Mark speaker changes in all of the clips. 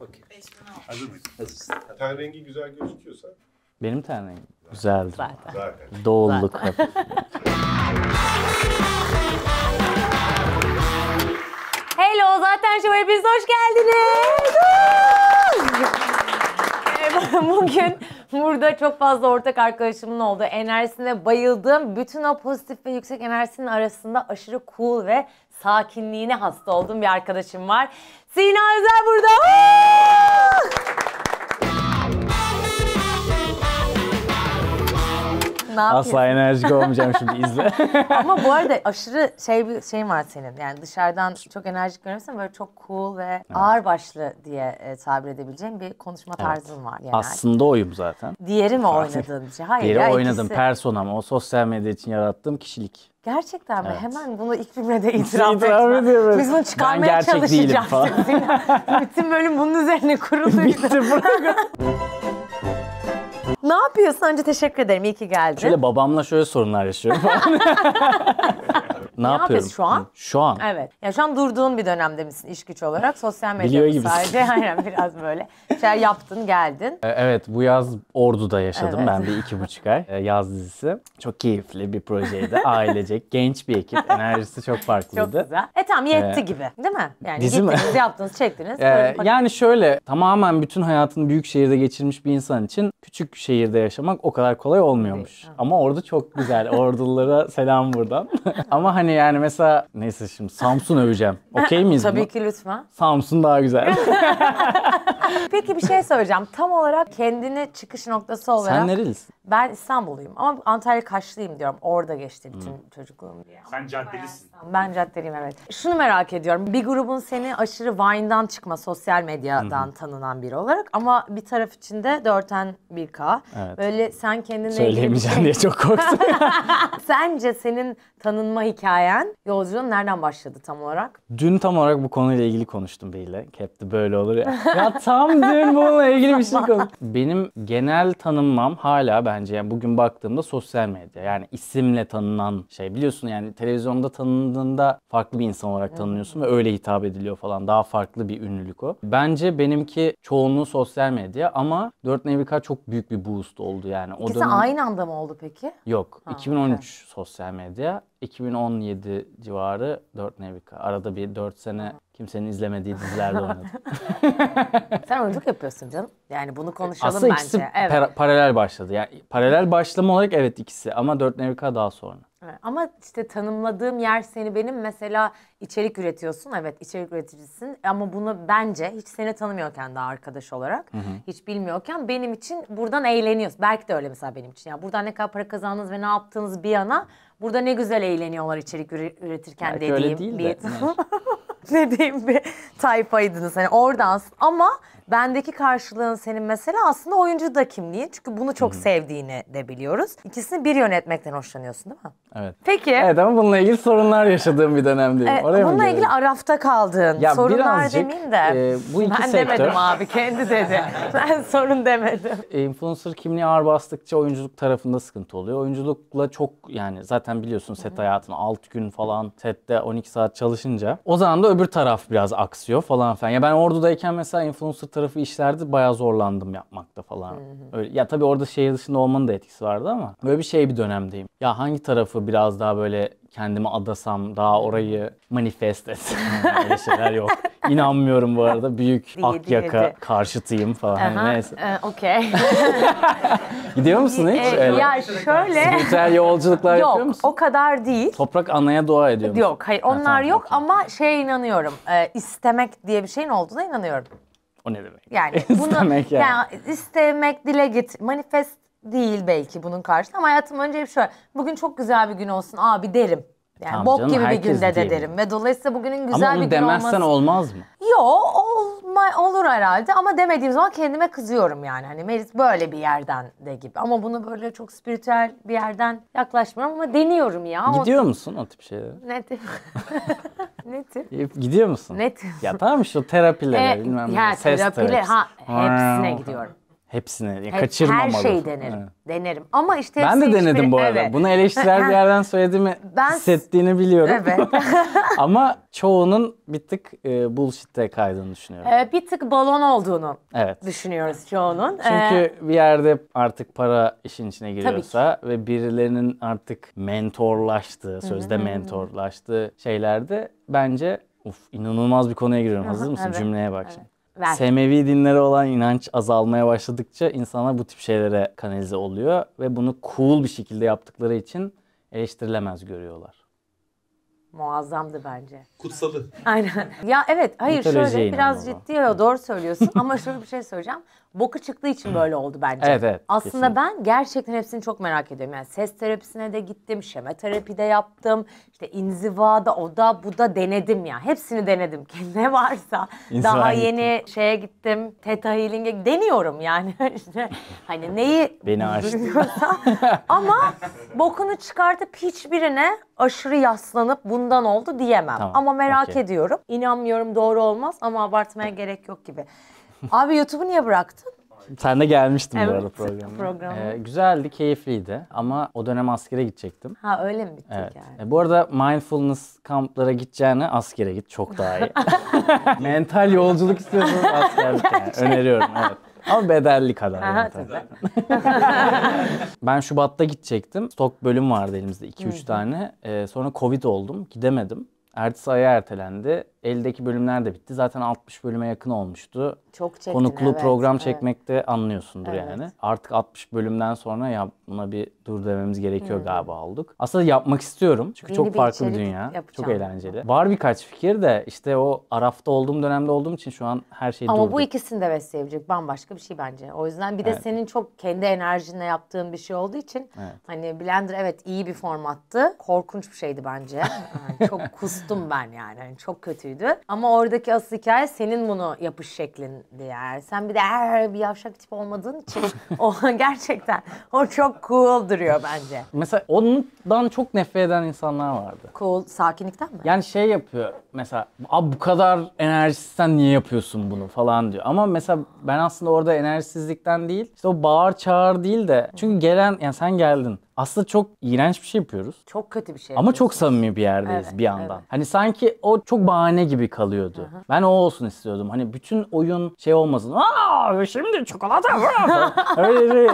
Speaker 1: Okey.
Speaker 2: Hazır mıyız?
Speaker 1: Hazırız.
Speaker 2: Ten rengi güzel gözüküyorsa
Speaker 3: Benim tane güzeldir.
Speaker 4: Zaten.
Speaker 2: zaten.
Speaker 3: Doğulluk hep.
Speaker 4: Hello zaten şu hepiniz hoş geldiniz. Bugün burada çok fazla ortak arkadaşımın olduğu enerjisine bayıldığım, bütün o pozitif ve yüksek enerjisinin arasında aşırı cool ve sakinliğine hasta olduğum bir arkadaşım var. Sina Özer burada. Ne?
Speaker 3: Asla enerjik olmayacağım şimdi izle.
Speaker 4: Ama bu arada aşırı şey bir şeyin var senin. Yani dışarıdan çok enerjik görünürsen böyle çok cool ve ağır başlı diye e, tabir edebileceğim bir konuşma tarzın var genel.
Speaker 3: Aslında oyum zaten.
Speaker 4: Diğeri mi oynadığın şey? Hayır
Speaker 3: Diğeri
Speaker 4: ya
Speaker 3: oynadım.
Speaker 4: ikisi.
Speaker 3: Personam. O sosyal medya için yarattığım kişilik.
Speaker 4: Gerçekten mi?
Speaker 3: Evet.
Speaker 4: Hemen bunu ilk cümlede itiraf,
Speaker 3: İtiraf
Speaker 4: etme.
Speaker 3: ediyorum.
Speaker 4: Biz bunu çıkarmaya çalışacağız.
Speaker 3: falan.
Speaker 4: Bütün bölüm bunun üzerine kuruluydu.
Speaker 3: Bitti program.
Speaker 4: Ne yapıyorsun? Önce teşekkür ederim. İyi ki geldin.
Speaker 3: Şöyle babamla şöyle sorunlar yaşıyorum falan. ne, yapıyorum?
Speaker 4: yapıyorsun şu an?
Speaker 3: Şu an.
Speaker 4: Evet. Ya şu an durduğun bir dönemde misin iş güç olarak? Sosyal medya
Speaker 3: Biliyor
Speaker 4: mı
Speaker 3: gibisin.
Speaker 4: sadece. Aynen biraz böyle. Şey yaptın, geldin.
Speaker 3: Ee, Evet bu yaz Ordu'da yaşadım
Speaker 4: Evet.
Speaker 3: ben bir iki buçuk ay. Ee, Yaz dizisi. Çok keyifli bir projeydi. Ailecek, genç bir ekip. Enerjisi çok
Speaker 4: Çok
Speaker 3: farklıydı.
Speaker 4: güzel. E tamam yetti
Speaker 3: Ee,
Speaker 4: gibi değil mi? Yani
Speaker 3: dizi mi?
Speaker 4: gittiniz, yaptınız, çektiniz.
Speaker 3: Ee, yani şöyle tamamen bütün hayatını büyük şehirde geçirmiş bir insan için küçük şehirde yaşamak o kadar kolay olmuyormuş. Ama orada çok güzel. Ordululara selam buradan. Ama hani yani mesela neyse şimdi Samsun öveceğim. Okey miyiz
Speaker 4: Tabii
Speaker 3: buna?
Speaker 4: ki lütfen.
Speaker 3: Samsun daha güzel.
Speaker 4: Peki bir şey söyleyeceğim. Tam olarak kendini çıkış noktası olarak
Speaker 3: Sen nerelisin?
Speaker 4: ben İstanbulluyum ama Antalya Kaşlıyım diyorum. Orada geçti bütün çocukluğum diye.
Speaker 2: Sen caddelisin.
Speaker 4: Ben caddeliyim evet. Şunu merak ediyorum. Bir grubun seni aşırı Vine'dan çıkma sosyal medyadan tanınan biri olarak ama bir taraf içinde 4'ten 1K.
Speaker 3: Evet.
Speaker 4: Böyle sen bir
Speaker 3: Söyleyemeyeceğim
Speaker 4: şey-
Speaker 3: diye çok korktum.
Speaker 4: Sence senin tanınma hikayen, yolculuğun nereden başladı tam olarak?
Speaker 3: Dün tam olarak bu konuyla ilgili konuştum biriyle. Hep böyle olur ya. ya tam dün bununla ilgili bir şey konuştum. Benim genel tanınmam hala bence yani bugün baktığımda sosyal medya. Yani isimle tanınan şey. Biliyorsun yani televizyonda tanındığında farklı bir insan olarak tanınıyorsun ve öyle hitap ediliyor falan. Daha farklı bir ünlülük o. Bence benimki çoğunluğu sosyal medya ama 4 Nevika çok büyük bir boost oldu yani. O
Speaker 4: İkisi
Speaker 3: dönem-
Speaker 4: aynı anda mı oldu peki?
Speaker 3: Yok. 2013 sosyal medya. 2017 civarı 4 Nevika. Arada bir 4 sene kimsenin izlemediği dizilerde oynadım.
Speaker 4: Sen oyunculuk yapıyorsun canım. Yani bunu konuşalım
Speaker 3: Aslında
Speaker 4: bence.
Speaker 3: ikisi
Speaker 4: Evet.
Speaker 3: para- paralel başladı. Yani paralel başlama olarak evet ikisi ama 4 Nevika daha sonra.
Speaker 4: Ama işte tanımladığım yer seni benim mesela içerik üretiyorsun. Evet içerik üreticisin ama bunu bence hiç seni tanımıyorken daha arkadaş olarak hiç bilmiyorken benim için buradan eğleniyorsun. Belki de öyle mesela benim için. Yani buradan ne kadar para kazandınız ve ne yaptığınız bir yana burada ne güzel eğleniyorlar içerik üre- üretirken
Speaker 3: Belki
Speaker 4: dediğim
Speaker 3: öyle değil
Speaker 4: bir
Speaker 3: de.
Speaker 4: dediğim bir tayfaydınız. Hani oradansın ama bendeki karşılığın senin mesela aslında oyuncu da kimliği. Çünkü bunu çok sevdiğini de biliyoruz. İkisini bir yönetmekten hoşlanıyorsun değil mi?
Speaker 3: Evet.
Speaker 4: Peki.
Speaker 3: Evet ama bununla ilgili sorunlar yaşadığım bir dönemdeyim.
Speaker 4: e,
Speaker 3: Oraya
Speaker 4: bununla ilgili arafta kaldığın
Speaker 3: Ya
Speaker 4: sorunlar
Speaker 3: birazcık,
Speaker 4: demeyeyim de.
Speaker 3: e, bu iki
Speaker 4: ben
Speaker 3: sektör-
Speaker 4: demedim abi kendi dedi. ben sorun demedim.
Speaker 3: influencer kimliği ağır bastıkça oyunculuk tarafında sıkıntı oluyor. Oyunculukla çok yani zaten biliyorsun set hayatını 6 gün falan sette 12 saat çalışınca o zaman da öbür taraf biraz aksıyor falan filan. Ya ben Ordu'dayken mesela influencer tarafı işlerde bayağı zorlandım yapmakta falan. Öyle, ya tabii orada şehir dışında olmanın da etkisi vardı ama böyle bir şey bir dönemdeyim. Ya hangi tarafı biraz daha böyle kendime adasam, daha orayı manifest etsem. Öyle şeyler yok. İnanmıyorum bu arada. Büyük
Speaker 4: Değil,
Speaker 3: Akyaka karşıtıyım falan.
Speaker 4: Aha,
Speaker 3: neyse.
Speaker 4: e, Okey.
Speaker 3: Gidiyor musun hiç?
Speaker 4: E,
Speaker 3: öyle?
Speaker 4: ya şöyle.
Speaker 3: Spiritüel yolculuklar yapıyor
Speaker 4: Yok
Speaker 3: musun?
Speaker 4: o kadar değil.
Speaker 3: Toprak anaya dua ediyor musun?
Speaker 4: Yok hayır onlar
Speaker 3: tamam,
Speaker 4: yok
Speaker 3: okey.
Speaker 4: ama şeye inanıyorum. E, istemek diye bir şeyin olduğuna inanıyorum.
Speaker 3: O ne demek?
Speaker 4: Yani bunu
Speaker 3: İstemek yani.
Speaker 4: yani istemek dile git. Manifest değil belki bunun karşılığı ama hayatım önce hep şöyle. Bugün çok güzel bir gün olsun abi derim. Yani
Speaker 3: Tamam
Speaker 4: bok
Speaker 3: canım,
Speaker 4: gibi bir günde de derim ve dolayısıyla bugünün güzel
Speaker 3: Ama
Speaker 4: bir gün
Speaker 3: demezsen
Speaker 4: olması.
Speaker 3: olmaz mı?
Speaker 4: Yo olma, olur herhalde ama demediğim zaman kendime kızıyorum yani. Hani Melis böyle bir yerden de gibi. Ama bunu böyle çok spiritüel bir yerden yaklaşmıyorum ama deniyorum ya. O-
Speaker 3: Gidiyor musun o tip şeylere?
Speaker 4: Ne tip? ne tip?
Speaker 3: E, Gidiyor musun?
Speaker 4: Ne tip?
Speaker 3: Ya tamam işte o terapilere
Speaker 4: E,
Speaker 3: bilmem
Speaker 4: ya
Speaker 3: ne.
Speaker 4: Terapiler
Speaker 3: terapisi.
Speaker 4: ha hepsine gidiyorum.
Speaker 3: Hepsini yani
Speaker 4: Hep-
Speaker 3: kaçırmamalı.
Speaker 4: Her şeyi denerim.
Speaker 3: Evet.
Speaker 4: Denerim. Ama işte
Speaker 3: Ben de denedim
Speaker 4: hiçbiri-
Speaker 3: bu arada.
Speaker 4: Evet.
Speaker 3: Bunu eleştirel bir yerden söylediğimi
Speaker 4: Ben-
Speaker 3: hissettiğini biliyorum.
Speaker 4: Evet.
Speaker 3: Ama çoğunun bir tık e, bullshit'e kaydığını düşünüyorum.
Speaker 4: Ee, bir tık balon olduğunu
Speaker 3: Evet.
Speaker 4: düşünüyoruz çoğunun. Ee,
Speaker 3: Çünkü bir yerde artık para işin içine giriyorsa ve birilerinin artık mentorlaştığı, sözde mentorlaştığı şeylerde bence uf inanılmaz bir konuya giriyorum. Hazır mısın?
Speaker 4: evet,
Speaker 3: Cümleye bak şimdi.
Speaker 4: Ver.
Speaker 3: Semevi dinlere olan inanç azalmaya başladıkça insanlar bu tip şeylere kanalize oluyor ve bunu cool bir şekilde yaptıkları için eleştirilemez görüyorlar.
Speaker 4: Muazzamdı bence.
Speaker 2: Kutsalı.
Speaker 4: Aynen. Ya evet hayır
Speaker 3: Mitolojiye
Speaker 4: şöyle biraz ciddi ya doğru söylüyorsun ama şöyle bir şey söyleyeceğim. Boku çıktığı için böyle oldu bence.
Speaker 3: Evet, evet,
Speaker 4: Aslında
Speaker 3: kesinlikle.
Speaker 4: ben gerçekten hepsini çok merak ediyorum. Yani ses terapisine de gittim, şeme terapide yaptım. işte inzivada o da bu da denedim ya. Hepsini denedim. Ne varsa. Daha
Speaker 3: gittim.
Speaker 4: yeni şeye gittim. Theta Healing'e deniyorum yani. işte hani neyi
Speaker 3: Beni
Speaker 4: bilmiyorsam. ama bokunu çıkartıp hiçbirine aşırı yaslanıp bundan oldu diyemem.
Speaker 3: Tamam,
Speaker 4: Ama merak
Speaker 3: okey.
Speaker 4: ediyorum. İnanmıyorum doğru olmaz ama abartmaya gerek yok gibi. Abi YouTube'u niye bıraktın?
Speaker 3: Sen de gelmiştin bu
Speaker 4: Evet,
Speaker 3: arada programa.
Speaker 4: programa.
Speaker 3: Ee, güzeldi, keyifliydi ama o dönem askere gidecektim.
Speaker 4: Ha öyle mi bittik
Speaker 3: Evet.
Speaker 4: yani?
Speaker 3: E, bu arada mindfulness kamplara gideceğine askere git. Çok daha iyi. Mental yolculuk istiyorsanız askerlik yani. Öneriyorum evet. Ama bedelli kadar.
Speaker 4: Aha.
Speaker 3: Ben Şubat'ta gidecektim. Stok bölüm vardı elimizde 2-3 tane. Ee, sonra Covid oldum. Gidemedim. Ertesi aya ertelendi. Eldeki bölümler de bitti. Zaten 60 bölüme yakın olmuştu.
Speaker 4: Çok çektin
Speaker 3: Konuklu
Speaker 4: evet,
Speaker 3: program
Speaker 4: evet.
Speaker 3: çekmekte anlıyorsundur
Speaker 4: Evet.
Speaker 3: yani. Artık 60 bölümden sonra ya buna bir dur dememiz gerekiyor galiba olduk. Aslında yapmak istiyorum. Çünkü
Speaker 4: Yeni
Speaker 3: çok
Speaker 4: bir
Speaker 3: farklı bir dünya. Çok
Speaker 4: yapacağım.
Speaker 3: eğlenceli. Var birkaç fikir de işte o Araf'ta olduğum dönemde olduğum için şu an her şey
Speaker 4: Ama
Speaker 3: durdu.
Speaker 4: bu ikisini de besleyebilecek bambaşka bir şey bence. O yüzden bir de
Speaker 3: Evet.
Speaker 4: senin çok kendi enerjinle yaptığın bir şey olduğu için
Speaker 3: Evet.
Speaker 4: hani Blender evet iyi bir formattı. Korkunç bir şeydi bence. Yani çok kustum ben yani. Yani çok kötüydü. Ama oradaki asıl hikaye senin bunu yapış şeklindi yani. Sen bir de her bir yavşak tip olmadığın için o gerçekten o çok cool duruyor bence.
Speaker 3: Mesela ondan çok nefret eden insanlar vardı.
Speaker 4: Cool sakinlikten mi?
Speaker 3: Yani şey yapıyor mesela abi bu kadar enerjisizsen niye yapıyorsun bunu falan diyor. Ama mesela ben aslında orada enerjisizlikten değil işte o bağır çağır değil de çünkü gelen yani sen geldin. Aslında çok iğrenç bir şey yapıyoruz.
Speaker 4: Çok kötü bir şey.
Speaker 3: Ama çok samimi bir yerdeyiz
Speaker 4: Evet,
Speaker 3: bir yandan.
Speaker 4: evet.
Speaker 3: Hani sanki o çok bahane gibi kalıyordu. Ben o olsun istiyordum. Hani bütün oyun şey olmasın. Aa şimdi çikolata. Öyle bir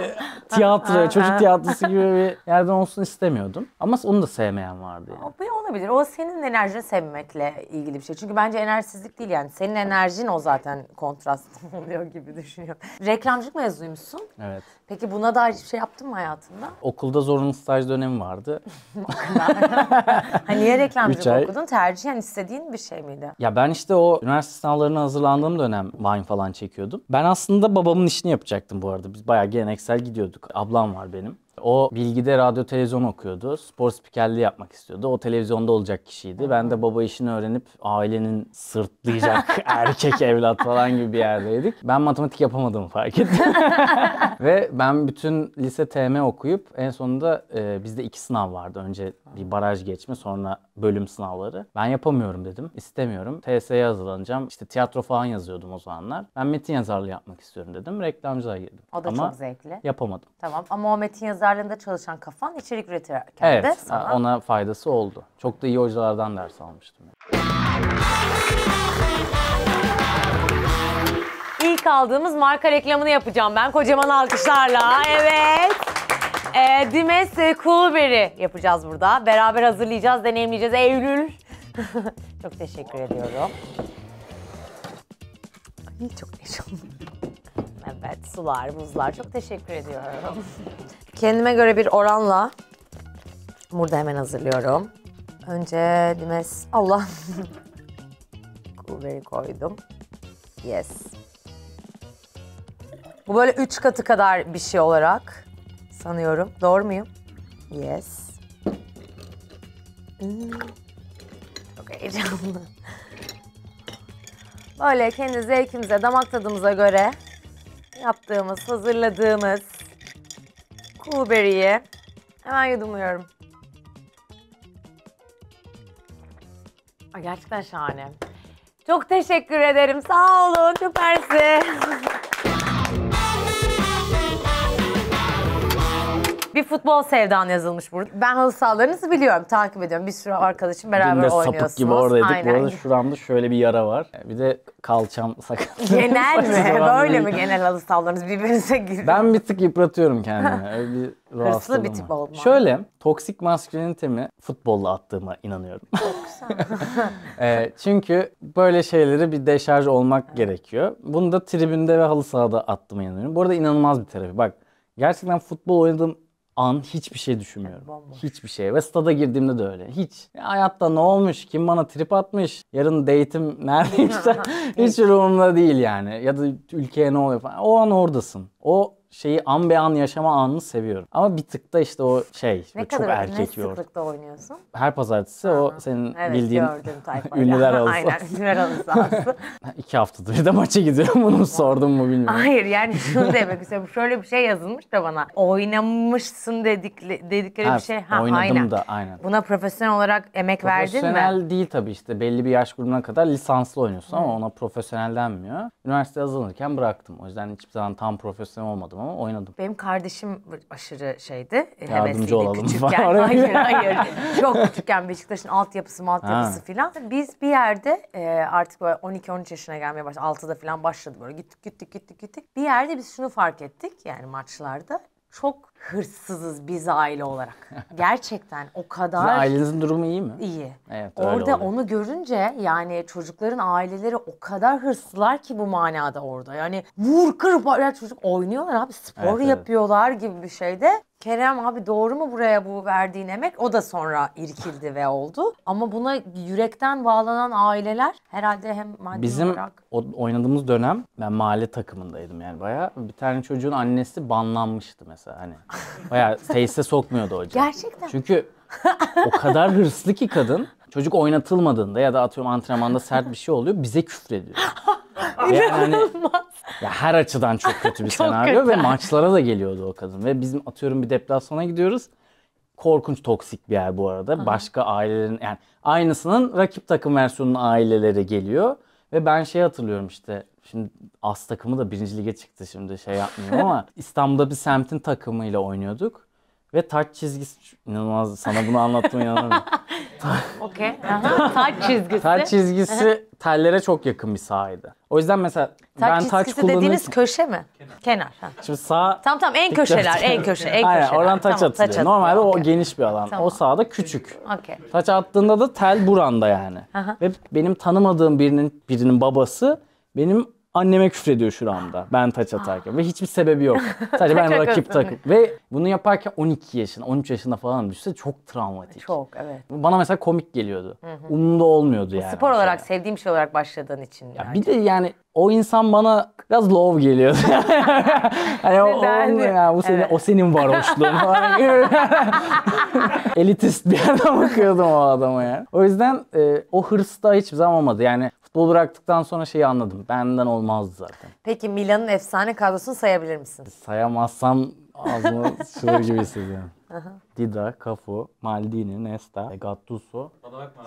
Speaker 3: tiyatro, çocuk tiyatrosu gibi bir yerden olsun istemiyordum. Ama onu da sevmeyen vardı yani.
Speaker 4: O olabilir. O senin enerjini sevmekle ilgili bir şey. Çünkü bence enerjisizlik değil yani. Senin enerjin o zaten kontrast oluyor gibi düşünüyorum. Reklamcılık mezunuymuşsun.
Speaker 3: Evet.
Speaker 4: Peki buna dair hiçbir şey yaptın mı hayatında?
Speaker 3: Okulda zorunlu staj dönemi vardı.
Speaker 4: Hani niye reklamcılık
Speaker 3: ay.
Speaker 4: okudun? Tercihen istediğin bir şey miydi?
Speaker 3: Ya ben işte o üniversite sınavlarına hazırlandığım dönem Vine falan çekiyordum. Ben aslında babamın işini yapacaktım bu arada. Biz bayağı geleneksel gidiyorduk. Ablam var benim. O bilgide radyo televizyon okuyordu. Spor spikerliği yapmak istiyordu. O televizyonda olacak kişiydi. Ben de baba işini öğrenip ailenin sırtlayacak erkek evlat falan gibi bir yerdeydik. Ben matematik yapamadığımı fark ettim. Ve ben bütün lise TM okuyup en sonunda e, bizde iki sınav vardı. Önce bir baraj geçme sonra bölüm sınavları. Ben yapamıyorum dedim. İstemiyorum. TSE'ye hazırlanacağım. İşte tiyatro falan yazıyordum o zamanlar. Ben metin yazarlığı yapmak istiyorum dedim. Reklamcılığa girdim.
Speaker 4: O da
Speaker 3: Ama
Speaker 4: çok zevkli.
Speaker 3: yapamadım.
Speaker 4: Tamam ama o metin yazarlığında çalışan kafan içerik üretirken de
Speaker 3: Evet,
Speaker 4: sana...
Speaker 3: ona faydası oldu. Çok da iyi hocalardan ders almıştım.
Speaker 4: İlk aldığımız marka reklamını yapacağım ben kocaman alkışlarla. Evet. Ee, Dimes e, Coolberry yapacağız burada. Beraber hazırlayacağız, deneyimleyeceğiz. Eylül. çok teşekkür ediyorum. Ay, çok heyecanlı. Evet, sular, buzlar. Çok teşekkür ediyorum. Kendime göre bir oranla burada hemen hazırlıyorum. Önce Dimes... Allah. Coolberry koydum. Yes. Bu böyle üç katı kadar bir şey olarak sanıyorum. Doğru muyum? Yes. Hmm. Çok heyecanlı. Böyle kendi zevkimize, damak tadımıza göre yaptığımız, hazırladığımız Coolberry'i hemen yudumluyorum. Ay, Gerçekten şahane. Çok teşekkür ederim. Sağ olun. Süpersin. futbol sevdan yazılmış burada. Ben halı sahalarınızı biliyorum, takip ediyorum. Bir sürü arkadaşım beraber
Speaker 3: Dün de
Speaker 4: oynuyorsunuz.
Speaker 3: sapık gibi oradaydık. Bu
Speaker 4: Aynen.
Speaker 3: arada şuramda şöyle bir yara var. Bir de kalçam sakat.
Speaker 4: Genel mi? Böyle mi genel halı sahalarınız birbirinize giriyor?
Speaker 3: Ben bir tık yıpratıyorum kendimi. Öyle bir
Speaker 4: Hırslı bir tip olma.
Speaker 3: Şöyle, toksik maskülinitemi futbolla attığıma inanıyorum. Ee, çünkü böyle şeyleri bir deşarj olmak gerekiyor. Bunu da tribünde ve halı sahada attığıma inanıyorum. Bu arada inanılmaz bir terapi. Bak gerçekten futbol oynadığım an hiçbir şey düşünmüyorum.
Speaker 4: bomboş.
Speaker 3: Hiçbir şey. Ve stada girdiğimde de öyle. Hiç. Ya hayatta ne olmuş? Kim bana trip atmış? Yarın date'im neredeyse hiç umurumda değil yani. Ya da ülkeye ne oluyor falan. O an oradasın. O şeyi an be an yaşama anını seviyorum. Ama bir tık da işte o şey
Speaker 4: ne
Speaker 3: çok
Speaker 4: kadar ne
Speaker 3: erkek ortam.
Speaker 4: sıklıkta oynuyorsun?
Speaker 3: Her pazartesi o senin
Speaker 4: Evet
Speaker 3: bildiğin ünlüler halı
Speaker 4: Aynen ünlüler halı sahası.
Speaker 3: İki haftadır bir de maça gidiyorum. Bunu sordum mu bilmiyorum.
Speaker 4: Hayır yani şunu demek istiyorum. Şöyle bir şey yazılmış da bana. Oynamışsın dedikleri, dedikleri
Speaker 3: Ha,
Speaker 4: bir şey. Ha,
Speaker 3: oynadım
Speaker 4: aynen.
Speaker 3: da aynen.
Speaker 4: Buna profesyonel olarak emek verdin mi?
Speaker 3: Profesyonel değil tabii işte belli bir yaş grubuna kadar lisanslı oynuyorsun ama ona profesyonel denmiyor. Üniversiteye hazırlanırken bıraktım. O yüzden hiçbir zaman tam profesyonel olmadım ama oynadım.
Speaker 4: Benim kardeşim aşırı şeydi.
Speaker 3: Yardımcı
Speaker 4: hevesliydi
Speaker 3: olalım
Speaker 4: küçükken. hayır hayır. Çok küçükken Beşiktaş'ın altyapısı maltyapısı filan. Biz bir yerde e, artık böyle 12-13 yaşına gelmeye başladı. 6'da filan başladı böyle gittik gittik gittik gittik. Bir yerde biz şunu fark ettik yani maçlarda. Çok hırsızız biz aile olarak. Gerçekten o
Speaker 3: Sizin
Speaker 4: kadar
Speaker 3: ailenizin durumu iyi mi?
Speaker 4: iyi.
Speaker 3: Evet,
Speaker 4: orada
Speaker 3: oluyor.
Speaker 4: onu görünce yani çocukların aileleri o kadar hırslılar ki bu manada orada. Yani vur kır çocuk oynuyorlar abi spor
Speaker 3: Evet, evet.
Speaker 4: yapıyorlar gibi bir şeyde. Kerem abi doğru mu buraya bu verdiğin emek? O da sonra irkildi ve oldu. Ama buna yürekten bağlanan aileler herhalde hem maddi
Speaker 3: Bizim
Speaker 4: olarak
Speaker 3: o oynadığımız dönem ben mahalle takımındaydım yani bayağı. Bir tane çocuğun annesi banlanmıştı mesela hani. Bayağı tesise sokmuyordu hocam.
Speaker 4: gerçekten
Speaker 3: Çünkü o kadar hırslı ki kadın. Çocuk oynatılmadığında ya da atıyorum antrenmanda sert bir şey oluyor bize küfrediyor. Yani hani, ya her açıdan çok kötü bir
Speaker 4: Çok
Speaker 3: senaryo
Speaker 4: kötü.
Speaker 3: ve maçlara da geliyordu o kadın. Ve bizim atıyorum bir deplasmana gidiyoruz. Korkunç toksik bir yer bu arada. Başka ailelerin yani aynısının rakip takım versiyonunun aileleri geliyor. Ve ben şey hatırlıyorum işte şimdi as takımı da birinci lige çıktı şimdi şey yapmıyorum ama İstanbul'da bir semtin takımıyla oynuyorduk. Ve taç çizgisi inanılmaz sana bunu anlattığıma inanamıyorum.
Speaker 4: okey. Aha, Taç çizgisi.
Speaker 3: Taç çizgisi tellere çok yakın bir sahaydı. O yüzden mesela
Speaker 4: Taç
Speaker 3: ben taç
Speaker 4: çizgisi dediğiniz köşe mi? Kenar. ha.
Speaker 3: şimdi sağ
Speaker 4: Tamam tamam en köşeler, en köşe, en
Speaker 3: Aynen,
Speaker 4: köşeler.
Speaker 3: oradan taç
Speaker 4: Tamam,
Speaker 3: atılıyor.
Speaker 4: atılıyor,
Speaker 3: Normalde o
Speaker 4: okey.
Speaker 3: geniş bir alan.
Speaker 4: Tamam.
Speaker 3: O sahada küçük.
Speaker 4: Okey.
Speaker 3: Taç attığında da tel buranda yani.
Speaker 4: Aha.
Speaker 3: Ve benim tanımadığım birinin birinin babası benim anneme küfrediyor şuramda ben taç atarken ve hiçbir sebebi yok. Sadece ben rakip takım. Ve bunu yaparken 12 yaşında, 13 yaşında falan düşse çok travmatik.
Speaker 4: Çok evet.
Speaker 3: Bana mesela komik geliyordu. Umumda olmuyordu yani.
Speaker 4: Spor
Speaker 3: o şey.
Speaker 4: olarak sevdiğim şey olarak başladığın için. yani.
Speaker 3: Bir de yani o insan bana biraz love geliyor. hani o, o, ya, bu senin,
Speaker 4: Evet.
Speaker 3: o senin varoşluğun falan. Elitist bir yerden bakıyordum o adama yani. O yüzden e, o hırs da hiçbir zaman olmadı. Yani futbol bıraktıktan sonra şeyi anladım. Benden olmazdı zaten.
Speaker 4: Peki Milan'ın efsane kadrosunu sayabilir misin?
Speaker 3: Sayamazsam ağzımı sıvır gibi hissediyorum. Dida, Cafu, Maldini, Nesta, Gattuso,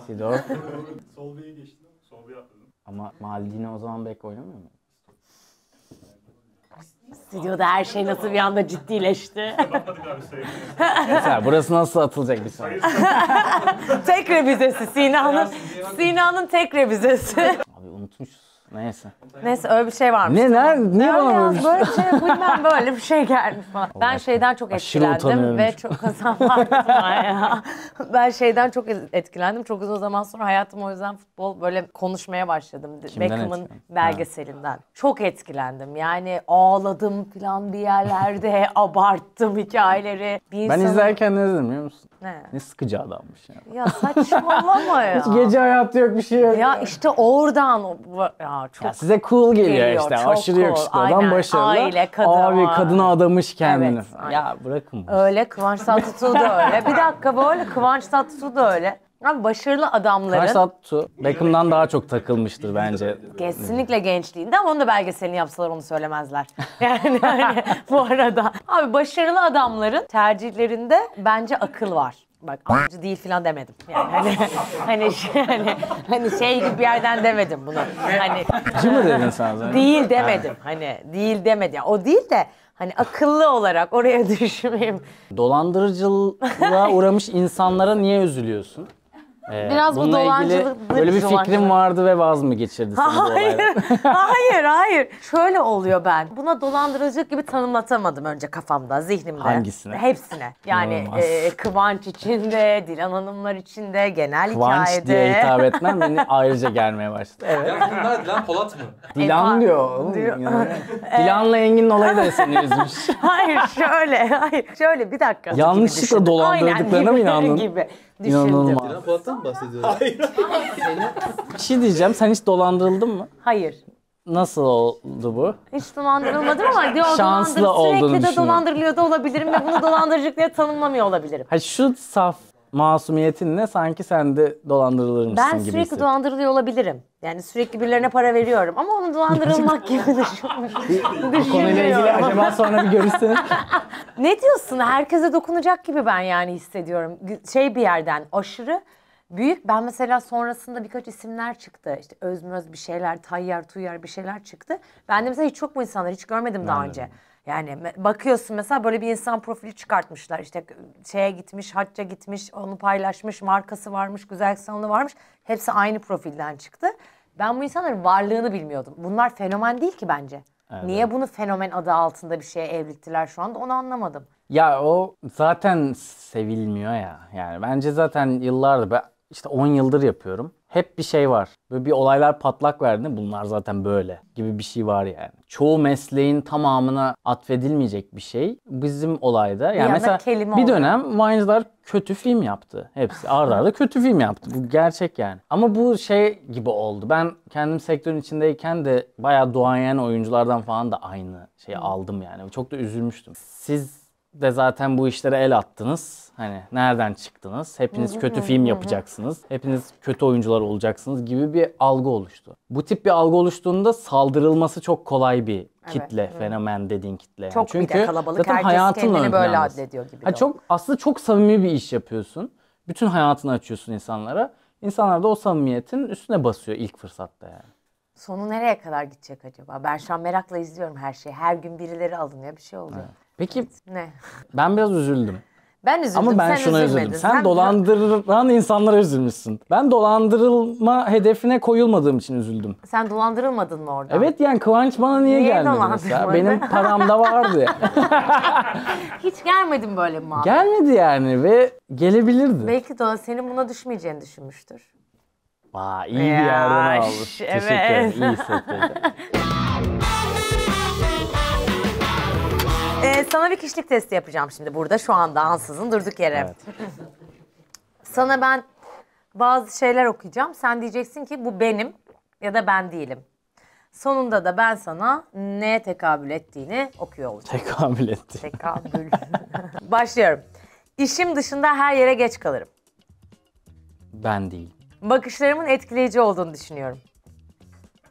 Speaker 3: Sidor.
Speaker 2: Sol beye geçtin ama sol beye atladın.
Speaker 3: Ama Maldini o zaman bek oynamıyor mu?
Speaker 4: Stüdyoda her şey nasıl bir anda ciddileşti.
Speaker 2: Abi.
Speaker 3: Mesela burası nasıl atılacak bir saniye?
Speaker 4: tek revizesi Sina'nın. Sina'nın tek revizesi.
Speaker 3: Abi unutmuşuz. Neyse.
Speaker 4: Neyse öyle bir şey varmış.
Speaker 3: Ne ne? Niye bana
Speaker 4: ya,
Speaker 3: böyle bir şey?
Speaker 4: bilmem böyle bir şey gelmiş falan. Ben şeyden çok
Speaker 3: aşırı
Speaker 4: etkilendim ve çok kazanmadım ya. Ben şeyden çok etkilendim. Çok uzun zaman sonra hayatım o yüzden futbol böyle konuşmaya başladım. Beckham'ın belgeselinden. Çok etkilendim. Yani ağladım falan bir yerlerde abarttım hikayeleri. Bir
Speaker 3: Ben
Speaker 4: insanın-
Speaker 3: izlerken ne dedim biliyor musun?
Speaker 4: Ne?
Speaker 3: Ne sıkıcı adammış ya.
Speaker 4: Ya saçmalama ya.
Speaker 3: Hiç gece hayatı yok bir şey yok.
Speaker 4: Ya işte oradan o- ya çok
Speaker 3: Ya size cool geliyor,
Speaker 4: Geliyor,
Speaker 3: işte.
Speaker 4: çok
Speaker 3: Aşırı
Speaker 4: cool.
Speaker 3: yakışıklı adam
Speaker 4: Aynen.
Speaker 3: başarılı.
Speaker 4: Aile, kadın,
Speaker 3: Abi kadına adamış kendini.
Speaker 4: Evet, aynen.
Speaker 3: ya bırakın bunu.
Speaker 4: Öyle Kıvanç Tatlıtuğ da öyle. Bir dakika böyle Kıvanç Tatlıtuğ da öyle. Abi başarılı adamların
Speaker 3: Kıvanç Tatlıtuğ Beckham'dan daha çok takılmıştır bence.
Speaker 4: kesinlikle gençliğinde ama onu da belgeselini yapsalar onu söylemezler. Yani hani bu arada. Abi başarılı adamların tercihlerinde bence akıl var. Bak avcı değil falan demedim. Yani hani hani şey, hani, hani şey gibi bir yerden demedim bunu. Hani
Speaker 3: Acı mı dedin sen zaten?
Speaker 4: Değil demedim. Hani değil demedim. Yani o değil de Hani akıllı olarak oraya düşmeyeyim.
Speaker 3: Dolandırıcılığa uğramış insanlara niye üzülüyorsun? Ee,
Speaker 4: Biraz bu dolandırıcılık-
Speaker 3: böyle bir
Speaker 4: dolandırıcılık.
Speaker 3: vardı ve vaz mı geçirdi seni bu
Speaker 4: Hayır, hayır, hayır. Şöyle oluyor ben. Buna dolandırıcılık gibi tanımlatamadım önce kafamda, zihnimde.
Speaker 3: Hangisine?
Speaker 4: Hepsine. Yani e, Kıvanç içinde, Dilan Hanımlar içinde, genel
Speaker 3: Kıvanç
Speaker 4: hikayede.
Speaker 3: diye hitap etmen beni ayrıca gelmeye başladı. Evet.
Speaker 1: Ya bunlar Dilan Polat mı?
Speaker 3: Dilan
Speaker 4: E,
Speaker 3: diyor.
Speaker 4: diyor.
Speaker 3: Yani Dilan'la Engin'in olayı da seni üzmüş.
Speaker 4: hayır şöyle, hayır. Şöyle bir dakika.
Speaker 3: Yanlışlıkla dolandırdıklarına mı inandın?
Speaker 4: gibi düşündüm.
Speaker 3: İnanılmaz.
Speaker 1: Dilan Polat'tan mı bahsediyoruz?
Speaker 3: Bir şey diyeceğim. Sen hiç dolandırıldın mı?
Speaker 4: Hayır.
Speaker 3: Nasıl oldu bu?
Speaker 4: Hiç dolandırılmadım ama diyor
Speaker 3: Şanslı
Speaker 4: dolandır,
Speaker 3: olduğunu
Speaker 4: sürekli de
Speaker 3: düşünüyorum.
Speaker 4: dolandırılıyor da olabilirim ve bunu dolandırıcılık diye tanımlamıyor olabilirim.
Speaker 3: Ha şu saf masumiyetinle sanki sen de dolandırılırmışsın
Speaker 4: Ben
Speaker 3: gibi
Speaker 4: sürekli
Speaker 3: hissettim.
Speaker 4: dolandırılıyor olabilirim. Yani sürekli birilerine para veriyorum ama onu dolandırılmak gibi düşün-
Speaker 3: Bu konuyla ilgili acaba sonra bir görüşseniz.
Speaker 4: Ne diyorsun? Herkese dokunacak gibi ben yani hissediyorum. Şey bir yerden aşırı büyük. Ben mesela sonrasında birkaç isimler çıktı. İşte Özmöz bir şeyler, Tayyar, Tuyyar bir şeyler çıktı. Ben de mesela hiç çok bu insanlar hiç görmedim daha
Speaker 3: de.
Speaker 4: önce. Yani bakıyorsun mesela böyle bir insan profili çıkartmışlar. İşte şeye gitmiş, hacca gitmiş, onu paylaşmış, markası varmış, güzel salonu varmış. Hepsi aynı profilden çıktı. Ben bu insanların varlığını bilmiyordum. Bunlar fenomen değil ki bence. Niye bunu fenomen adı altında bir şeye evrilttiler şu anda onu anlamadım.
Speaker 3: Ya o zaten sevilmiyor ya. Yani bence zaten yıllardır işte 10 yıldır yapıyorum. Hep bir şey var. Böyle bir olaylar patlak verdi. Bunlar zaten böyle gibi bir şey var yani. Çoğu mesleğin tamamına atfedilmeyecek bir şey. Bizim olayda yani
Speaker 4: anda
Speaker 3: mesela
Speaker 4: kelime
Speaker 3: bir dönem Vine'lar kötü film yaptı. Hepsi arda arda kötü film yaptı. Bu gerçek yani. Ama bu şey gibi oldu. Ben kendim sektörün içindeyken de bayağı duayen oyunculardan falan da aynı şeyi aldım yani. Çok da üzülmüştüm. Siz de zaten bu işlere el attınız. Hani nereden çıktınız? Hepiniz kötü film yapacaksınız. Hepiniz kötü oyuncular olacaksınız gibi bir algı oluştu. Bu tip bir algı oluştuğunda saldırılması çok kolay bir kitle, fenomen dediğin kitle.
Speaker 4: Çok bir de
Speaker 3: Çünkü
Speaker 4: kalabalık.
Speaker 3: zaten
Speaker 4: Herkes
Speaker 3: hayatınla
Speaker 4: kendini böyle addediyor gibi
Speaker 3: Ha, çok aslında çok samimi bir iş yapıyorsun. Bütün hayatını açıyorsun insanlara. İnsanlar da o samimiyetin üstüne basıyor ilk fırsatta yani.
Speaker 4: Sonu nereye kadar gidecek acaba? Ben şu an merakla izliyorum her şeyi. Her gün birileri alınıyor bir şey oluyor.
Speaker 3: Peki
Speaker 4: Ne?
Speaker 3: ben biraz üzüldüm.
Speaker 4: Ben üzüldüm
Speaker 3: Ama ben
Speaker 4: sen
Speaker 3: şuna
Speaker 4: üzülmedin.
Speaker 3: üzüldüm. Sen, dolandıran insanlara üzülmüşsün. Ben dolandırılma hedefine koyulmadığım için üzüldüm.
Speaker 4: Sen dolandırılmadın mı orada?
Speaker 3: Evet yani Kıvanç bana niye,
Speaker 4: Niye
Speaker 3: gelmedi mesela? Benim paramda vardı.
Speaker 4: Hiç gelmedin böyle abi?
Speaker 3: Gelmedi yani ve gelebilirdi.
Speaker 4: Belki de senin buna düşmeyeceğini düşünmüştür.
Speaker 3: Vay iyi bir yerden aldı.
Speaker 4: şş,
Speaker 3: Teşekkür
Speaker 4: evet.
Speaker 3: ederim. İyi hissettirdi.
Speaker 4: Ee, sana bir kişilik testi yapacağım şimdi burada şu anda ansızın durduk yere.
Speaker 3: Evet.
Speaker 4: Sana ben bazı şeyler okuyacağım. Sen diyeceksin ki bu benim ya da ben değilim. Sonunda da ben sana neye tekabül ettiğini okuyor olacağım.
Speaker 3: Tekamül etti.
Speaker 4: Tekabül. Başlıyorum. İşim dışında her yere geç kalırım.
Speaker 3: Ben değil.
Speaker 4: Bakışlarımın etkileyici olduğunu düşünüyorum.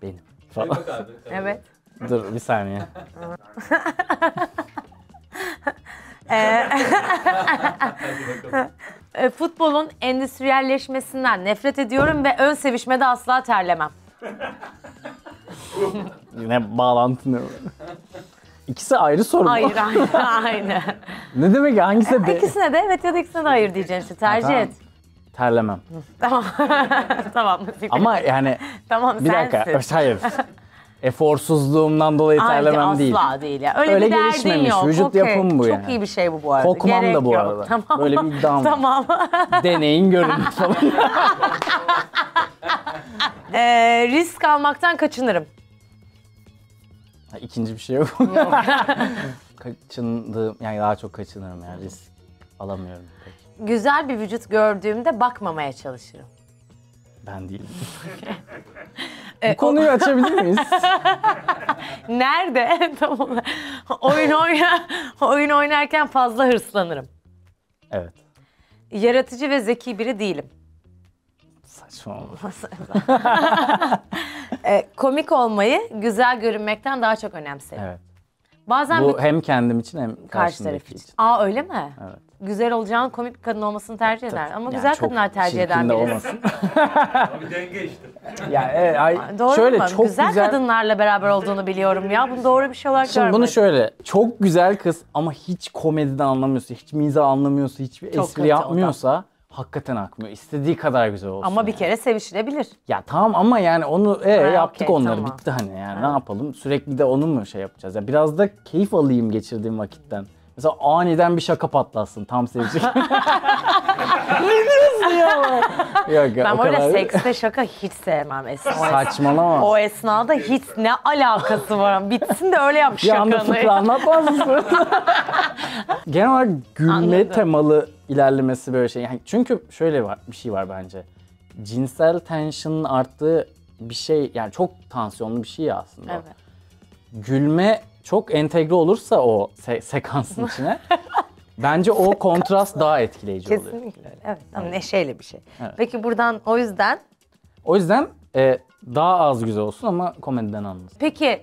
Speaker 3: Benim. Falan.
Speaker 1: abi.
Speaker 4: Evet.
Speaker 3: Dur bir saniye.
Speaker 4: E, futbolun endüstriyelleşmesinden nefret ediyorum ve ön sevişmede asla terlemem.
Speaker 3: Yine bağlantı ne? İkisi ayrı soru mu?
Speaker 4: Hayır, hayır, aynı.
Speaker 3: Ne demek ya? Hangisi de?
Speaker 4: İkisine de evet ya da ikisine de hayır diyeceksin işte. Tercih
Speaker 3: tamam.
Speaker 4: et.
Speaker 3: Terlemem.
Speaker 4: Tamam. tamam.
Speaker 3: Ama yani
Speaker 4: tamam
Speaker 3: bir dakika.
Speaker 4: sensin.
Speaker 3: Hayır. Eforsuzluğumdan dolayı
Speaker 4: Hayır,
Speaker 3: terlemem değil.
Speaker 4: Asla değil ya. Öyle,
Speaker 3: Öyle
Speaker 4: bir derdin
Speaker 3: gelişmemiş.
Speaker 4: yok.
Speaker 3: Vücut
Speaker 4: Okey.
Speaker 3: yapımı bu
Speaker 4: Çok
Speaker 3: yani.
Speaker 4: iyi bir şey bu bu arada.
Speaker 3: Kokmam
Speaker 4: Gerek
Speaker 3: da bu
Speaker 4: yok.
Speaker 3: arada.
Speaker 4: Tamam.
Speaker 3: Böyle bir iddiam.
Speaker 4: Tamam.
Speaker 3: Deneyin görün falan.
Speaker 4: Ee, risk almaktan kaçınırım.
Speaker 3: Ha, İkinci bir şey yok. Kaçındığım, yani daha çok kaçınırım yani risk alamıyorum pek.
Speaker 4: Güzel bir vücut gördüğümde bakmamaya çalışırım.
Speaker 3: Ben değilim.
Speaker 4: E,
Speaker 3: Bu konuyu açabilir miyiz?
Speaker 4: Nerede? tamam. oyun oyna oyun oynarken fazla hırslanırım.
Speaker 3: Evet.
Speaker 4: Yaratıcı ve zeki biri değilim.
Speaker 3: Saçma olur.
Speaker 4: Ee, komik olmayı güzel görünmekten daha çok önemserim.
Speaker 3: Evet.
Speaker 4: Bazen
Speaker 3: Bu
Speaker 4: bir
Speaker 3: hem kendim için hem
Speaker 4: karşı taraf için.
Speaker 3: için.
Speaker 4: Aa öyle mi?
Speaker 3: Evet.
Speaker 4: Güzel olacağın komik bir kadın olmasını tercih eder. Ama
Speaker 3: Yani
Speaker 4: güzel kadınlar tercih eden biri.
Speaker 3: olmasın.
Speaker 2: Abi denge işte.
Speaker 3: yani evet, ay,
Speaker 4: Doğru
Speaker 3: şöyle
Speaker 4: mu?
Speaker 3: çok
Speaker 4: güzel,
Speaker 3: güzel,
Speaker 4: kadınlarla beraber olduğunu biliyorum ya. Bunu doğru bir şey olarak
Speaker 3: Şimdi bunu
Speaker 4: görmedim.
Speaker 3: şöyle çok güzel kız ama hiç komediden anlamıyorsa, hiç mizah anlamıyorsa, hiçbir
Speaker 4: Çok
Speaker 3: espri yapmıyorsa hakikaten akmıyor. İstediği kadar güzel olsun.
Speaker 4: Ama bir
Speaker 3: yani.
Speaker 4: kere sevişilebilir.
Speaker 3: Ya tamam ama yani onu e,
Speaker 4: Ha,
Speaker 3: yaptık
Speaker 4: okey,
Speaker 3: onları
Speaker 4: tamam.
Speaker 3: bitti hani yani ne yapalım sürekli de onu mu şey yapacağız ya biraz da keyif alayım geçirdiğim vakitten. Mesela aniden bir şaka patlasın tam sevecek. ne diyorsun ya? Yok ya
Speaker 4: Ben böyle
Speaker 3: kadar.
Speaker 4: sekste şaka hiç sevmem Esna. O, es-
Speaker 3: Saçmalama.
Speaker 4: o esnada hiç ne alakası var? Bitsin de öyle yap şakanı.
Speaker 3: fıkra anlatmaz mısın? Genel olarak gülme
Speaker 4: Anladım.
Speaker 3: temalı ilerlemesi böyle şey. Yani çünkü şöyle var bir şey var bence. Cinsel tension'ın arttığı bir şey yani çok tansiyonlu bir şey ya aslında.
Speaker 4: Evet.
Speaker 3: gülme çok entegre olursa o se- sekansın içine bence o kontrast daha etkileyici oluyor.
Speaker 4: Kesinlikle öyle. Evet. Ama neşeyle bir şey.
Speaker 3: Evet.
Speaker 4: Peki buradan o yüzden
Speaker 3: O yüzden e, daha az güzel olsun ama komediden anlasın.
Speaker 4: peki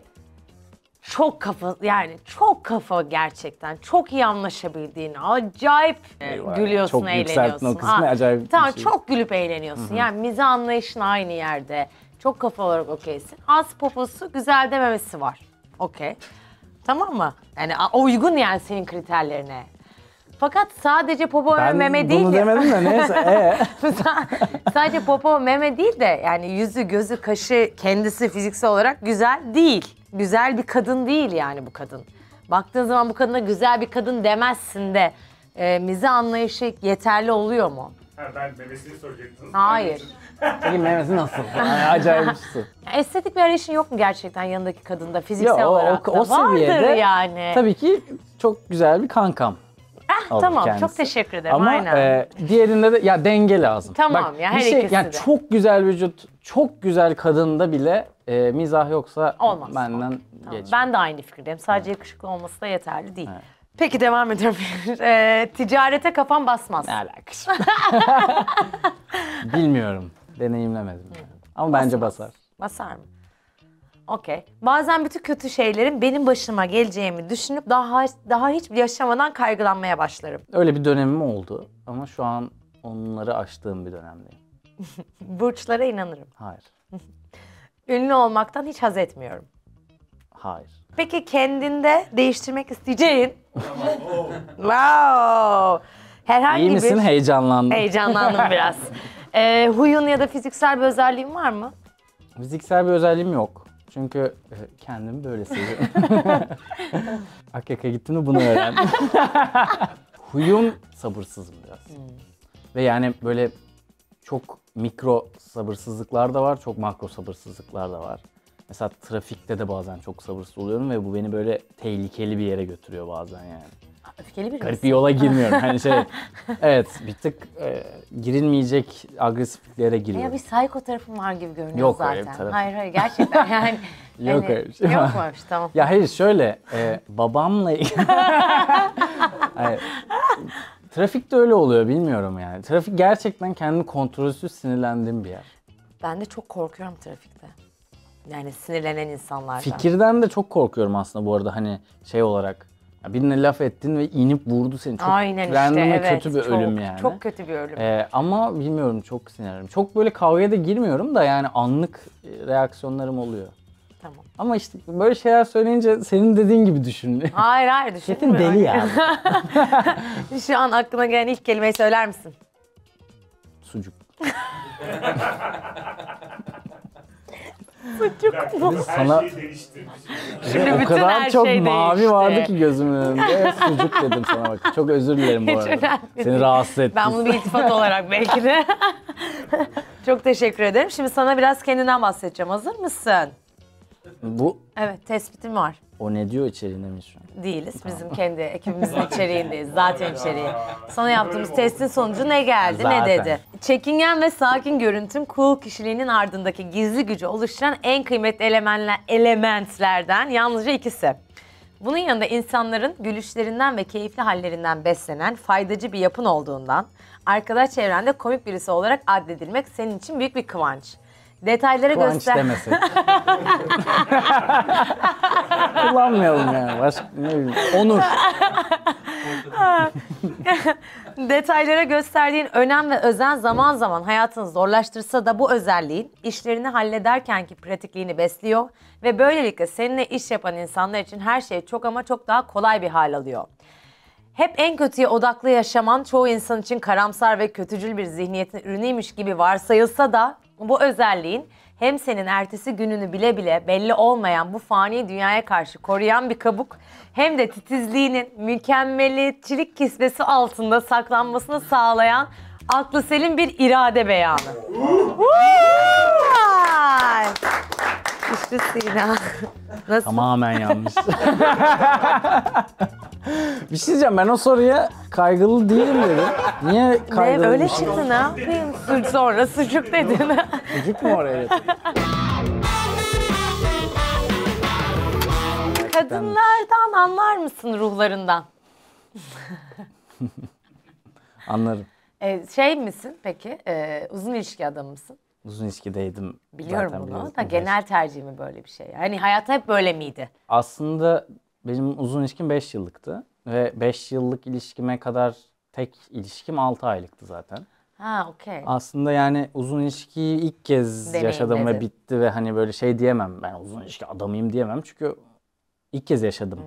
Speaker 4: çok kafa yani çok kafa gerçekten çok iyi anlaşabildiğin acayip e,
Speaker 3: Eyvah.
Speaker 4: gülüyorsun
Speaker 3: Çok
Speaker 4: eğleniyorsun.
Speaker 3: o kısmı, acayip bir
Speaker 4: Tamam
Speaker 3: şey.
Speaker 4: çok gülüp eğleniyorsun. Yani mizah anlayışın aynı yerde. Çok kafa olarak okeysin. Az poposu güzel dememesi var. Okey. Tamam mı? Yani uygun yani senin kriterlerine. Fakat sadece popo ve
Speaker 3: Ben
Speaker 4: meme değil.
Speaker 3: bunu
Speaker 4: de-
Speaker 3: demedim de neyse. E,
Speaker 4: Sadece popo meme değil de yani yüzü, gözü, kaşı kendisi fiziksel olarak güzel değil. Güzel bir kadın değil yani bu kadın. Baktığın zaman bu kadına güzel bir kadın demezsin de e, mize anlayışı yeterli oluyor mu?
Speaker 2: Ha, ben memesini soracaktınız.
Speaker 4: Hayır.
Speaker 3: peki memesi nasıl? Yani acayip bir şey.
Speaker 4: Ya Estetik bir arayışın yok mu gerçekten yanındaki kadında fiziksel
Speaker 3: Yok, o-
Speaker 4: olarak
Speaker 3: o-
Speaker 4: da?
Speaker 3: o seviyede
Speaker 4: Vardır yani.
Speaker 3: Tabii ki çok güzel bir kankam. Olur
Speaker 4: tamam
Speaker 3: kendisi.
Speaker 4: çok teşekkür ederim
Speaker 3: Ama
Speaker 4: aynen.
Speaker 3: e, diğerinde de ya denge lazım.
Speaker 4: Tamam ya,
Speaker 3: bir
Speaker 4: her
Speaker 3: şey,
Speaker 4: ikisi
Speaker 3: yani
Speaker 4: de.
Speaker 3: Çok güzel vücut, çok güzel kadında bile e, mizah yoksa
Speaker 4: Olmaz.
Speaker 3: benden
Speaker 4: Tamam,
Speaker 3: geç.
Speaker 4: Ben de aynı fikirdeyim. Sadece yakışıklı olması da yeterli değil. Peki devam ediyorum. E, ticarete kafam basmaz.
Speaker 3: Ne alakası? Bilmiyorum. Deneyimlemedim. yani. Ama bence basar.
Speaker 4: Basar mı? Okey. Bazen bütün kötü şeylerin benim başıma geleceğimi düşünüp daha daha hiç yaşamadan kaygılanmaya başlarım.
Speaker 3: Öyle bir dönemim oldu ama şu an onları aştığım bir dönemdeyim.
Speaker 4: Burçlara inanırım.
Speaker 3: Hayır.
Speaker 4: Ünlü olmaktan hiç haz etmiyorum.
Speaker 3: Hayır.
Speaker 4: Peki kendinde değiştirmek isteyeceğin... wow! Herhangi
Speaker 3: İyi misin?
Speaker 4: bir...
Speaker 3: Heyecanlandım.
Speaker 4: Heyecanlandım biraz. Ee, huyun ya da fiziksel bir özelliğin var mı?
Speaker 3: Fiziksel bir özelliğim yok. Çünkü e, kendimi böyle seviyorum. Akyaka'ya gittim de bunu öğrendim. Huyum sabırsızım biraz. Ve yani böyle çok mikro sabırsızlıklar da var, çok makro sabırsızlıklar da var. Mesela trafikte de bazen çok sabırsız oluyorum ve bu beni böyle tehlikeli bir yere götürüyor bazen yani.
Speaker 4: Öfkeli bir
Speaker 3: Garip bir yola girmiyorum. Hani şey, evet bir tık e, girilmeyecek agresifliklere
Speaker 4: Ya
Speaker 3: giriyorum.
Speaker 4: bir psycho tarafın var gibi görünüyor
Speaker 3: Yok
Speaker 4: zaten.
Speaker 3: öyle bir taraf.
Speaker 4: Hayır hayır gerçekten yani.
Speaker 3: Yok
Speaker 4: hani-
Speaker 3: öyle bir şey.
Speaker 4: Yok muymuş tamam.
Speaker 3: Ya hayır şöyle, e, babamla... Hayır. Trafik de öyle oluyor bilmiyorum yani. Trafik gerçekten kendimi kontrolsüz sinirlendiğim bir yer.
Speaker 4: Ben de çok korkuyorum trafikte. Yani sinirlenen insanlardan.
Speaker 3: Fikirden de çok korkuyorum aslında bu arada hani şey olarak. Ya birine laf ettin ve inip vurdu seni. Çok
Speaker 4: Aynen işte evet.
Speaker 3: kötü bir
Speaker 4: çok,
Speaker 3: ölüm yani.
Speaker 4: Çok kötü bir ölüm.
Speaker 3: E, ama bilmiyorum çok sinirlerim. Çok böyle kavgaya da girmiyorum da yani anlık reaksiyonlarım oluyor.
Speaker 4: Tamam.
Speaker 3: Ama işte böyle şeyler söyleyince senin dediğin gibi düşün.
Speaker 4: Hayır hayır
Speaker 3: Çetin
Speaker 4: düşünmüyorum.
Speaker 3: deli ya.
Speaker 4: Şu an aklına gelen ilk kelimeyi söyler misin?
Speaker 3: Sucuk.
Speaker 2: Her
Speaker 3: Sana-
Speaker 2: şey değişti.
Speaker 4: Şimdi
Speaker 3: o
Speaker 4: bütün
Speaker 3: kadar
Speaker 4: her
Speaker 3: çok
Speaker 4: şey
Speaker 3: mavi
Speaker 4: değişti.
Speaker 3: vardı ki gözümün önünde. Sucuk dedim sana bak. Çok özür dilerim bu
Speaker 4: Hiç
Speaker 3: arada.
Speaker 4: önemli
Speaker 3: Seni
Speaker 4: değil.
Speaker 3: rahatsız ettim.
Speaker 4: Ben bunu bir iltifat olarak belki de. çok teşekkür ederim. Şimdi sana biraz kendinden bahsedeceğim. Hazır mısın?
Speaker 3: Bu
Speaker 4: Evet tespitim var.
Speaker 3: o ne diyor içeriğinde mi şu an?
Speaker 4: Değiliz. Bizim kendi ekibimizin içeriğindeyiz. Zaten içeriği. Sana yaptığımız testin sonucu ne geldi, ne
Speaker 3: Zaten.
Speaker 4: dedi? Çekingen ve sakin görüntüm cool kişiliğinin ardındaki gizli gücü oluşturan en kıymetli elementler, elementlerden yalnızca ikisi. Bunun yanında insanların gülüşlerinden ve keyifli hallerinden beslenen faydacı bir yapın olduğundan arkadaş çevrende komik birisi olarak addedilmek senin için büyük bir kıvanç. Detayları
Speaker 3: Kıvanç
Speaker 4: göster.
Speaker 3: demesek. kullanmayalım yani. Başka ne bileyim. Onur.
Speaker 4: Detaylara gösterdiğin önem ve özen zaman zaman hayatını zorlaştırsa da bu özelliğin işlerini hallederkenki pratikliğini besliyor ve böylelikle seninle iş yapan insanlar için her şey çok ama çok daha kolay bir hal alıyor. Hep en kötüye odaklı yaşaman çoğu insan için karamsar ve kötücül bir zihniyetin ürünüymüş gibi varsayılsa da bu özelliğin hem senin ertesi gününü bile bile belli olmayan bu fani dünyaya karşı koruyan bir kabuk hem de titizliğinin mükemmeliyetçilik kisvesi altında saklanmasını sağlayan aklı selim bir irade beyanı. İşte Sina. Nasıl?
Speaker 3: Tamamen yanlış. bir şey diyeceğim ben o soruya kaygılı değilim dedim. Niye
Speaker 4: Ne,
Speaker 3: kaygılı
Speaker 4: öyle
Speaker 3: bir şey?
Speaker 4: çıktı ne yapayım? Suç sonra sucuk dedin.
Speaker 3: Çocuk mu oraya?
Speaker 4: Kadınlardan anlar mısın ruhlarından?
Speaker 3: Anlarım.
Speaker 4: Ee, şey misin peki? Ee, uzun ilişki adamı mısın?
Speaker 3: Uzun ilişkideydim.
Speaker 4: Biliyorum
Speaker 3: zaten
Speaker 4: bunu da genel tercih mi böyle bir şey? Hani hayatta hep böyle miydi?
Speaker 3: Aslında benim uzun ilişkim 5 yıllıktı. Ve 5 yıllık ilişkime kadar tek ilişkim 6 aylıktı zaten.
Speaker 4: Ha okey.
Speaker 3: Aslında yani uzun ilişkiyi ilk kez yaşadım ve bitti ve hani böyle şey diyemem ben uzun ilişki adamıyım diyemem çünkü ilk kez yaşadım.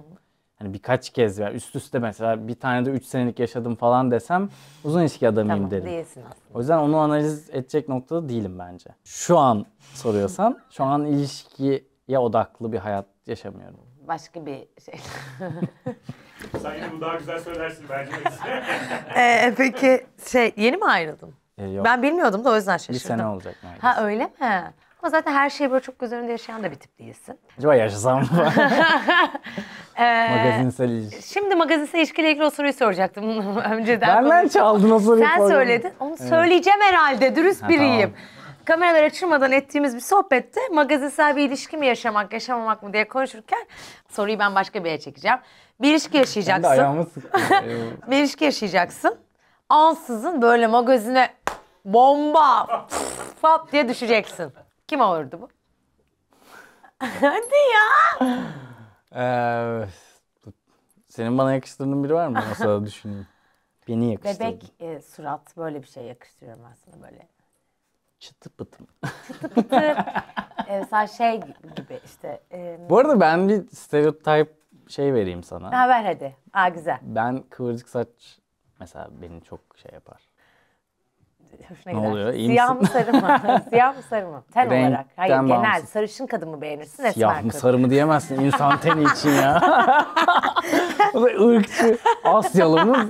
Speaker 3: Hani birkaç kez ya üst üste mesela bir tane de 3 senelik yaşadım falan desem uzun ilişki adamıyım
Speaker 4: Tamam
Speaker 3: derim.
Speaker 4: değilsin aslında.
Speaker 3: O yüzden onu analiz edecek noktada değilim bence. Şu an soruyorsan şu an ilişkiye odaklı bir hayat yaşamıyorum.
Speaker 4: Başka bir şey.
Speaker 2: Sen yine bunu daha güzel söylersin bence.
Speaker 4: ee, peki şey yeni mi ayrıldın?
Speaker 3: Ee, yok
Speaker 4: Ben bilmiyordum da o yüzden
Speaker 3: bir
Speaker 4: şaşırdım.
Speaker 3: sene olacak neredeyse.
Speaker 4: Ha öyle mi? Ama zaten her şeyi böyle çok göz önünde yaşayan da bir tip değilsin.
Speaker 3: Acaba yaşasam mı?
Speaker 4: Ee,
Speaker 3: Magazinsel ilişki.
Speaker 4: Şimdi magazinsel ilişkiyle ilgili o soruyu soracaktım önceden.
Speaker 3: Benden çaldın o soruyu.
Speaker 4: Sen
Speaker 3: programı.
Speaker 4: söyledin. Onu söyleyeceğim herhalde. Dürüst
Speaker 3: Ha,
Speaker 4: biriyim.
Speaker 3: tamam.
Speaker 4: Kameralar açılmadan ettiğimiz bir sohbette magazinsel bir ilişki mi yaşamak, yaşamamak mı diye konuşurken soruyu ben başka bir yere çekeceğim. Bir ilişki
Speaker 3: Ben de
Speaker 4: yaşayacaksın.
Speaker 3: ayağımı sıktım. Eyvah.
Speaker 4: Bir ilişki yaşayacaksın. Ansızın böyle magazine bomba pat diye düşeceksin. Kim olurdu bu? Hadi ya.
Speaker 3: Ee, senin bana yakıştırdığın biri var mı? Nasıl düşüneyim. Beni yakıştırdın.
Speaker 4: Bebek e, surat böyle bir şey yakıştırıyorum aslında böyle.
Speaker 3: Çıtı pıtım.
Speaker 4: E, mesela şey gibi işte. E,
Speaker 3: Bu arada ben bir stereotip şey vereyim sana.
Speaker 4: ha ver hadi. Aa güzel.
Speaker 3: Ben kıvırcık saç mesela beni çok şey yapar.
Speaker 4: Hoşuna
Speaker 3: Ne
Speaker 4: gider.
Speaker 3: oluyor, iyi
Speaker 4: Siyah mı sarı mı? Siyah mı sarı mı? Ten
Speaker 3: Renkten
Speaker 4: olarak. Hayır genel.
Speaker 3: bağımsız.
Speaker 4: Sarışın kadın mı beğenirsin? Esmer
Speaker 3: Siyah mı
Speaker 4: kadın.
Speaker 3: sarı mı diyemezsin insan teni için ya. o da ırkçı. Asyalı mı?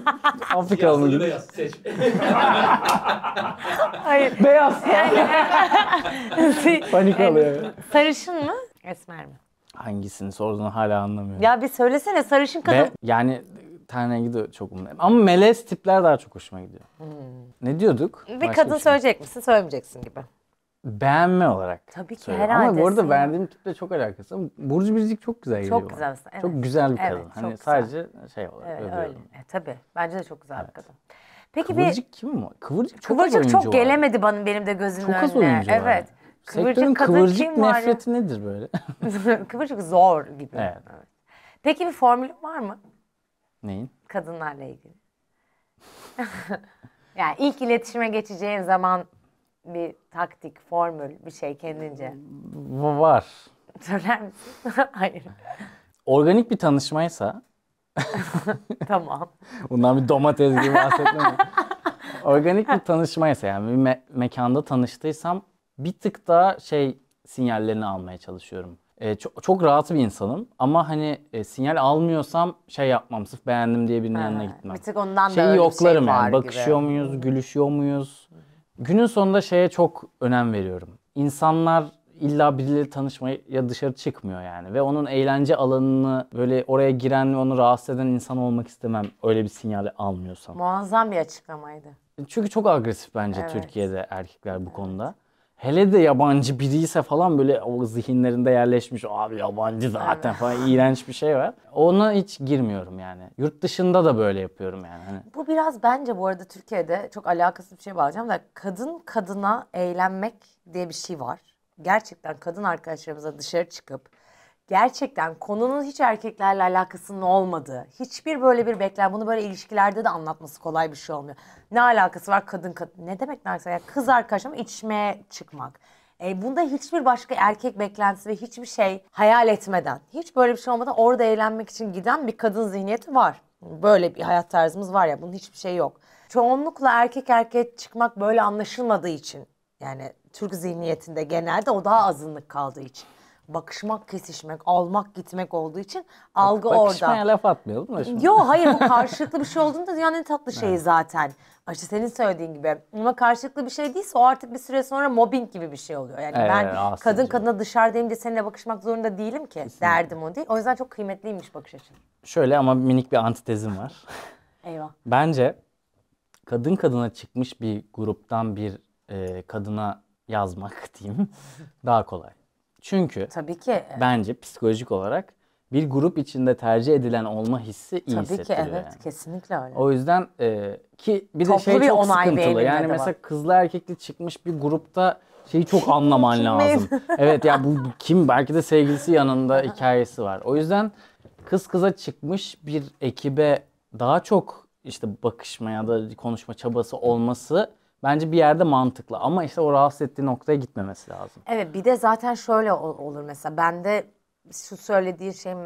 Speaker 3: Afrikalı mı?
Speaker 1: Beyaz. Seç.
Speaker 4: Hayır.
Speaker 3: Beyaz. Panik
Speaker 4: E,
Speaker 3: alıyor.
Speaker 4: Sarışın mı? Esmer mi?
Speaker 3: Hangisini sorduğunu hala anlamıyorum.
Speaker 4: Ya bir söylesene sarışın kadın.
Speaker 3: Ve yani ten rengi de çok umurumda. Ama melez tipler daha çok hoşuma gidiyor. Ne diyorduk?
Speaker 4: bir
Speaker 3: Başka
Speaker 4: kadın
Speaker 3: şey.
Speaker 4: söyleyecek misin? Söylemeyeceksin gibi.
Speaker 3: Beğenme olarak.
Speaker 4: Tabii ki,
Speaker 3: söylüyorum.
Speaker 4: herhalde
Speaker 3: Ama bu arada verdiğim tiple çok alakası. var. Burcu Biricik çok güzel geliyor
Speaker 4: Çok güzel evet.
Speaker 3: Çok güzel bir
Speaker 4: Evet,
Speaker 3: kadın.
Speaker 4: çok
Speaker 3: hani
Speaker 4: güzel.
Speaker 3: sadece şey olarak
Speaker 4: Evet
Speaker 3: övüyorum.
Speaker 4: öyle. E, tabii. Bence de çok güzel bir kadın. Peki bir
Speaker 3: Kıvırcık kim mi? Kıvırcık çok az
Speaker 4: Kıvırcık
Speaker 3: oyuncu
Speaker 4: çok
Speaker 3: var.
Speaker 4: gelemedi bana benim de gözümün
Speaker 3: Çok az
Speaker 4: önüne.
Speaker 3: oyuncu var.
Speaker 4: Evet.
Speaker 3: Sektörün
Speaker 4: Kıvırcık kadın
Speaker 3: kıvırcık
Speaker 4: kim var ya?
Speaker 3: nefreti nedir böyle?
Speaker 4: Kıvırcık zor gibi.
Speaker 3: Evet.
Speaker 4: Peki bir formülün var mı
Speaker 3: Neyin?
Speaker 4: kadınlarla ilgili? yani ilk iletişime geçeceğin zaman bir taktik, formül, bir şey kendince.
Speaker 3: Var.
Speaker 4: Söyler misin? Hayır.
Speaker 3: Organik bir tanışmaysa
Speaker 4: tamam.
Speaker 3: Bundan bir domates gibi bahsetmiyorum. Organik bir tanışmaysa yani bir me- mekanda tanıştıysam bir tık daha şey sinyallerini almaya çalışıyorum. Ee, çok, çok rahat bir insanım ama hani e, sinyal almıyorsam şey yapmam sırf beğendim diye birinin yanına gitmem.
Speaker 4: Bir tık ondan da
Speaker 3: Şeyi
Speaker 4: öyle bir
Speaker 3: yoklarım
Speaker 4: şey var
Speaker 3: yani bakışıyor
Speaker 4: gibi.
Speaker 3: muyuz, gülüşüyor muyuz? Günün sonunda şeye çok önem veriyorum. İnsanlar illa birileri tanışmaya dışarı çıkmıyor yani ve onun eğlence alanını böyle oraya giren ve onu rahatsız eden insan olmak istemem öyle bir sinyali almıyorsam.
Speaker 4: Muazzam bir açıklamaydı.
Speaker 3: Çünkü çok agresif bence
Speaker 4: Evet.
Speaker 3: Türkiye'de erkekler bu konuda. Hele de yabancı biriyse falan böyle o zihinlerinde yerleşmiş abi yabancı zaten falan iğrenç bir şey var. Ona hiç girmiyorum yani. Yurt dışında da böyle yapıyorum yani. Hani
Speaker 4: Bu biraz bence bu arada Türkiye'de çok alakasız bir şey bağlayacağım da kadın kadına eğlenmek diye bir şey var. Gerçekten kadın arkadaşlarımıza dışarı çıkıp gerçekten konunun hiç erkeklerle alakasının olmadığı, hiçbir böyle bir beklen, bunu böyle ilişkilerde de anlatması kolay bir şey olmuyor. Ne alakası var kadın kadın? Ne demek ne alakası var? Ya kız arkadaşım içmeye çıkmak. E, bunda hiçbir başka erkek beklentisi ve hiçbir şey hayal etmeden, hiç böyle bir şey olmadan orada eğlenmek için giden bir kadın zihniyeti var. Böyle bir hayat tarzımız var ya bunun hiçbir şey yok. Çoğunlukla erkek erkeğe çıkmak böyle anlaşılmadığı için yani Türk zihniyetinde genelde o daha azınlık kaldığı için. Bakışmak, kesişmek, almak, gitmek olduğu için algı
Speaker 3: Bakışmaya
Speaker 4: orada.
Speaker 3: laf atmayalım da şimdi.
Speaker 4: Yo hayır bu karşılıklı bir şey olduğunda dünyanın en tatlı şeyi zaten. İşte senin söylediğin gibi. Ama karşılıklı bir şey değilse o artık bir süre sonra mobbing gibi bir şey oluyor. Yani
Speaker 3: Evet,
Speaker 4: ben
Speaker 3: aslında.
Speaker 4: kadın kadına dışarıdayım diye seninle bakışmak zorunda değilim ki. Derdim o değil. O yüzden çok kıymetliymiş bakış açın.
Speaker 3: Şöyle ama minik bir antitezim var.
Speaker 4: Eyvah.
Speaker 3: Bence kadın kadına çıkmış bir gruptan bir e, kadına yazmak diyeyim daha kolay. Çünkü
Speaker 4: Tabii ki.
Speaker 3: bence psikolojik olarak bir grup içinde tercih edilen olma hissi iyi
Speaker 4: Tabii ki
Speaker 3: hissettiriyor
Speaker 4: evet.
Speaker 3: yani.
Speaker 4: Kesinlikle öyle.
Speaker 3: O yüzden e, ki bir de
Speaker 4: Toplu
Speaker 3: şey
Speaker 4: bir
Speaker 3: çok
Speaker 4: onay
Speaker 3: sıkıntılı. Yani
Speaker 4: de
Speaker 3: mesela
Speaker 4: var.
Speaker 3: kızlı erkekli çıkmış bir grupta şeyi çok anlaman lazım. evet ya bu kim belki de sevgilisi yanında hikayesi var. O yüzden kız kıza çıkmış bir ekibe daha çok işte bakışma ya da konuşma çabası olması bence bir yerde mantıklı. Ama işte o rahatsız ettiği noktaya gitmemesi lazım.
Speaker 4: Evet bir de zaten şöyle ol- olur mesela bende şu söylediğin şeyim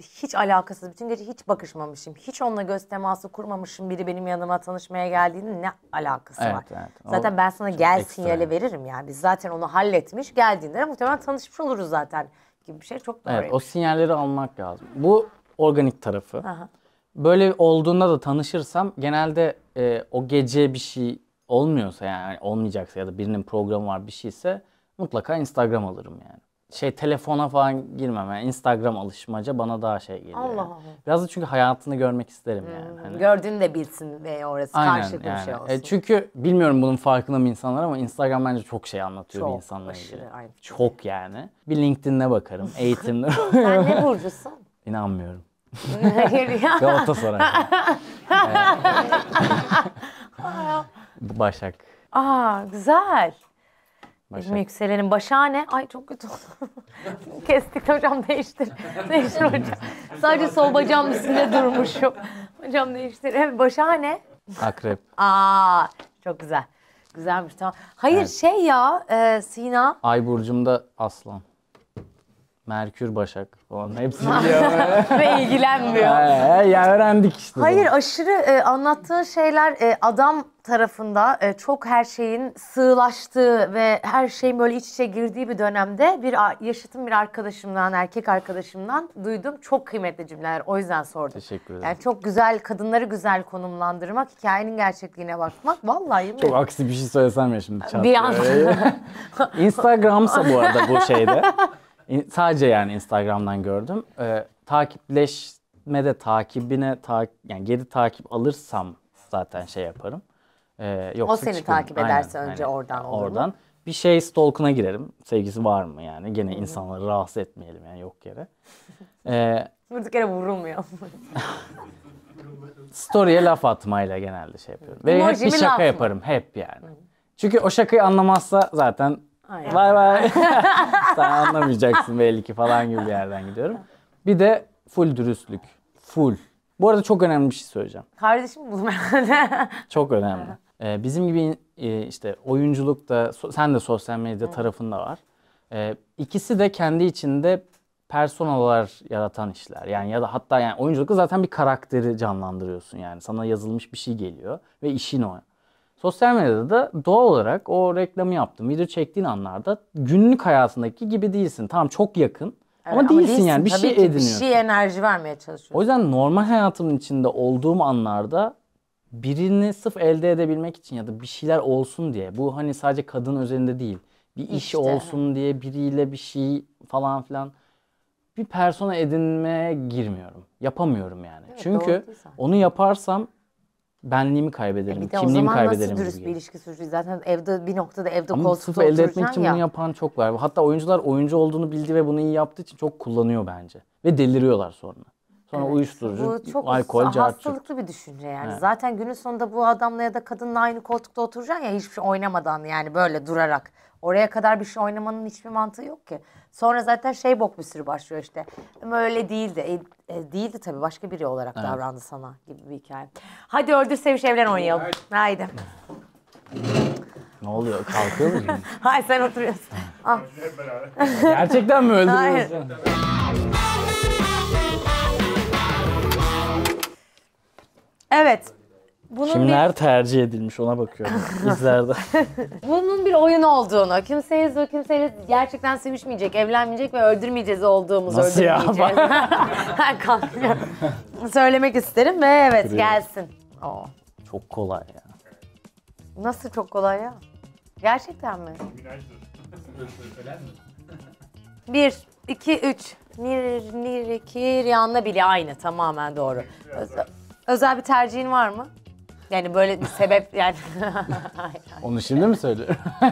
Speaker 4: hiç alakasız. Bütün gece hiç bakışmamışım. Hiç onunla göz teması kurmamışım. Biri benim yanıma tanışmaya geldiğinde ne alakası
Speaker 3: Evet,
Speaker 4: var?
Speaker 3: evet. O
Speaker 4: Zaten ben sana gel sinyali veririm yani. Biz zaten onu halletmiş geldiğinde de muhtemelen tanışmış oluruz zaten gibi bir şey çok doğru.
Speaker 3: Evet o sinyalleri almak lazım. Bu organik tarafı.
Speaker 4: Aha.
Speaker 3: Böyle olduğunda da tanışırsam genelde e, o gece bir şey olmuyorsa yani olmayacaksa ya da birinin programı var bir şeyse mutlaka Instagram alırım yani. Şey telefona falan girmem yani Instagram alışmaca bana daha şey geliyor.
Speaker 4: Allah
Speaker 3: yani.
Speaker 4: Allah.
Speaker 3: Biraz da çünkü hayatını görmek isterim yani. Hani-
Speaker 4: Gördüğünü de bilsin ve orası
Speaker 3: Aynen
Speaker 4: karşılıklı
Speaker 3: yani.
Speaker 4: bir şey olsun.
Speaker 3: E, çünkü bilmiyorum bunun farkında mı insanlar ama Instagram bence çok şey anlatıyor
Speaker 4: Çok,
Speaker 3: bir insanla ilgili.
Speaker 4: aynen.
Speaker 3: Çok yani. Bir LinkedIn'e bakarım, eğitimde.
Speaker 4: Sen ne burcusun?
Speaker 3: İnanmıyorum.
Speaker 4: Hayır ya.
Speaker 3: Galatasaray. Başak.
Speaker 4: Aa güzel. Benim
Speaker 3: Başak.
Speaker 4: yükselenin başağne. Ay çok kötü oldu. Kestik hocam değiştir. Değiştir hocam. Sadece sol bacağım üstünde durmuşum. Hocam değiştir. Evet başağne.
Speaker 3: Akrep.
Speaker 4: Aa çok güzel. Güzelmiş tamam. Hayır
Speaker 3: Evet.
Speaker 4: şey ya e, Sina.
Speaker 3: Ay burcumda aslan. Merkür Başak falan hepsini biliyorum.
Speaker 4: ve ilgilenmiyor.
Speaker 3: Ee, ya öğrendik işte.
Speaker 4: Hayır aşırı e, anlattığın şeyler e, adam tarafında e, çok her şeyin sığlaştığı ve her şeyin böyle iç içe girdiği bir dönemde bir yaşıtım bir arkadaşımdan, erkek arkadaşımdan duydum çok kıymetli cümleler. O yüzden sordum.
Speaker 3: Teşekkür ederim.
Speaker 4: Yani çok güzel, kadınları güzel konumlandırmak, hikayenin gerçekliğine bakmak. Vallahi mi?
Speaker 3: Çok aksi bir şey söylesem ya şimdi çat.
Speaker 4: Bir an-
Speaker 3: Instagram'sa bu arada bu şeyde. Sadece yani Instagram'dan gördüm. Ee, takipleşmede takibine ta yani geri takip alırsam zaten şey yaparım. Ee, yoksa
Speaker 4: O seni
Speaker 3: çıkarım.
Speaker 4: takip ederse önce oradan olur mu?
Speaker 3: Oradan. Bir şey stalk'una girerim. Sevgisi var mı yani? Gene insanları rahatsız etmeyelim yani yok yere. Ee,
Speaker 4: Durduk yere vurulmuyor.
Speaker 3: story'e laf atmayla genelde şey yapıyorum. Ve hep bir şaka
Speaker 4: laf mı?
Speaker 3: yaparım. Hep yani. Çünkü o şakayı anlamazsa zaten
Speaker 4: Aynen.
Speaker 3: vay vay sen anlamayacaksın belli ki falan gibi bir yerden gidiyorum. Bir de full dürüstlük. Full. Bu arada çok önemli bir şey söyleyeceğim.
Speaker 4: Kardeşim bulma herhalde.
Speaker 3: Çok önemli. Ee, bizim gibi e, işte oyunculuk da so- sen de sosyal medya tarafında var. Ee, ikisi de kendi içinde personalar yaratan işler. Yani ya da hatta yani oyunculukta zaten bir karakteri canlandırıyorsun yani. Sana yazılmış bir şey geliyor ve işin o. Sosyal medyada da doğal olarak o reklamı yaptın, video çektiğin anlarda günlük hayatındaki gibi değilsin. Tamam çok yakın ama
Speaker 4: Evet,
Speaker 3: değilsin, yani bir
Speaker 4: Tabii
Speaker 3: şey ediniyorsun.
Speaker 4: Bir şey enerji vermeye
Speaker 3: O
Speaker 4: çalışıyorsun.
Speaker 3: yüzden normal hayatımın içinde olduğum anlarda birini sırf elde edebilmek için ya da bir şeyler olsun diye. Bu hani sadece kadın özelinde değil. Bir iş
Speaker 4: İşte.
Speaker 3: olsun diye biriyle bir şey falan filan. Bir persona edinmeye girmiyorum. Yapamıyorum yani.
Speaker 4: Evet,
Speaker 3: Çünkü onu yaparsam benliğimi kaybederim,
Speaker 4: Bir de o
Speaker 3: kimliğimi
Speaker 4: zaman nasıl
Speaker 3: kaybederim
Speaker 4: dürüst
Speaker 3: gibi
Speaker 4: bir ilişki sürecek? Zaten evde bir noktada evde
Speaker 3: Ama
Speaker 4: koltukta
Speaker 3: elde etmek için
Speaker 4: ya.
Speaker 3: bunu yapan çok var. Hatta oyuncular oyuncu olduğunu bildiği ve bunu iyi yaptığı için çok kullanıyor bence. Ve deliriyorlar sonra. Sonra
Speaker 4: Evet,
Speaker 3: uyuşturucu,
Speaker 4: Bu çok
Speaker 3: alkol,
Speaker 4: hastalıklı bir düşünce yani.
Speaker 3: Evet.
Speaker 4: Zaten günün sonunda bu adamla ya da kadınla aynı koltukta oturacaksın ya hiçbir şey oynamadan yani böyle durarak Oraya kadar bir şey oynamanın hiçbir mantığı yok ki. Sonra zaten şey bok bir sürü başlıyor işte. Ama öyle değildi. E, e, değildi tabii başka biri olarak davrandı sana gibi bir hikaye. Hadi öldür seviş evlen oynayalım. Haydi.
Speaker 3: Ne oluyor? Kalkıyor mu?
Speaker 4: Hayır sen oturuyorsun. Ah.
Speaker 3: Gerçekten mi
Speaker 4: Hayır.
Speaker 3: öldürüyorsun?
Speaker 4: Evet. Bunun bir
Speaker 3: Kimler tercih edilmiş ona bakıyorum izlerde.
Speaker 4: bunun bir oyun olduğunu, kimseyi kimseyle gerçekten sevişmeyecek, evlenmeyecek ve öldürmeyeceğiz olduğumuzu
Speaker 3: Nasıl ya?
Speaker 4: öldürmeyeceğiz. Kalkıyor. Söylemek isterim ve evet
Speaker 3: Kırıyorum.
Speaker 4: gelsin. Oo.
Speaker 3: Çok kolay ya.
Speaker 4: Nasıl çok kolay ya? Gerçekten mi? Bir, iki, üç. Nir, nir, kiryanla bile aynı tamamen doğru. Özel bir tercihin var mı? Yani böyle bir sebep yani.
Speaker 3: Onu şimdi mi söylüyorum?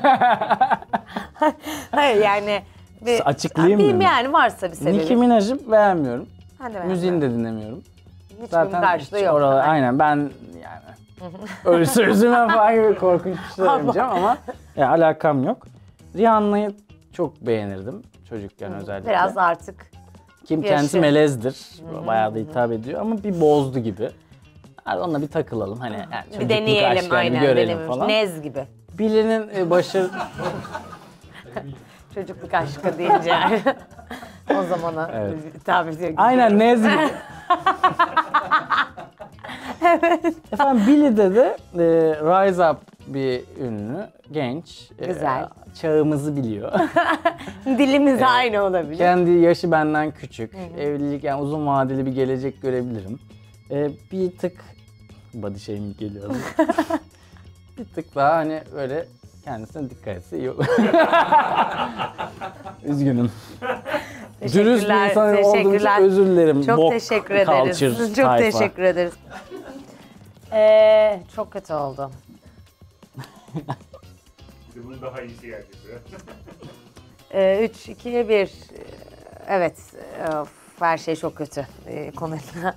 Speaker 4: hayır yani. Bir,
Speaker 3: Açıklayayım mı?
Speaker 4: yani varsa bir sebebi.
Speaker 3: Nicki Minaj'ı beğenmiyorum.
Speaker 4: Ben de.
Speaker 3: Müziğini de dinlemiyorum.
Speaker 4: Hiç
Speaker 3: Zaten
Speaker 4: karşılığı
Speaker 3: hiç
Speaker 4: yok.
Speaker 3: oralar- aynen ben yani öyle sözüme falan gibi korkunç bir şey demeyeceğim ama ya, alakam yok. Rihanna'yı çok beğenirdim çocukken özellikle.
Speaker 4: Biraz artık
Speaker 3: Kim
Speaker 4: yaşı.
Speaker 3: kendisi melezdir. Bayağı da hitap ediyor ama bir bozdu gibi. Hadi onunla bir takılalım hani yani
Speaker 4: bir deneyelim aynen.
Speaker 3: görelim
Speaker 4: denememiş.
Speaker 3: falan.
Speaker 4: Nez gibi.
Speaker 3: Birinin e, başı
Speaker 4: Çocukluk aşkı deyince yani. o zamana
Speaker 3: Evet.
Speaker 4: hitap ediyor. gibi.
Speaker 3: aynen Nez gibi. Efendim Billy'de de e, Rise Up bir ünlü, genç. e,
Speaker 4: Güzel.
Speaker 3: çağımızı biliyor.
Speaker 4: Dilimiz aynı olabilir.
Speaker 3: Kendi yaşı benden küçük. Evlilik yani uzun vadeli bir gelecek görebilirim. Ee, bir tık body shaming geliyor. bir tık daha hani böyle kendisine dikkat etse iyi olur. Üzgünüm. Dürüst bir insan olduğum için özür dilerim.
Speaker 4: Çok
Speaker 3: Bok
Speaker 4: teşekkür ederiz. Çok
Speaker 3: tayfa.
Speaker 4: teşekkür ederiz. Ee, çok kötü oldu.
Speaker 2: Bunun daha iyisi.
Speaker 4: Ee, 3, 2, 1. Evet, of, her şey çok kötü ee, konuyla.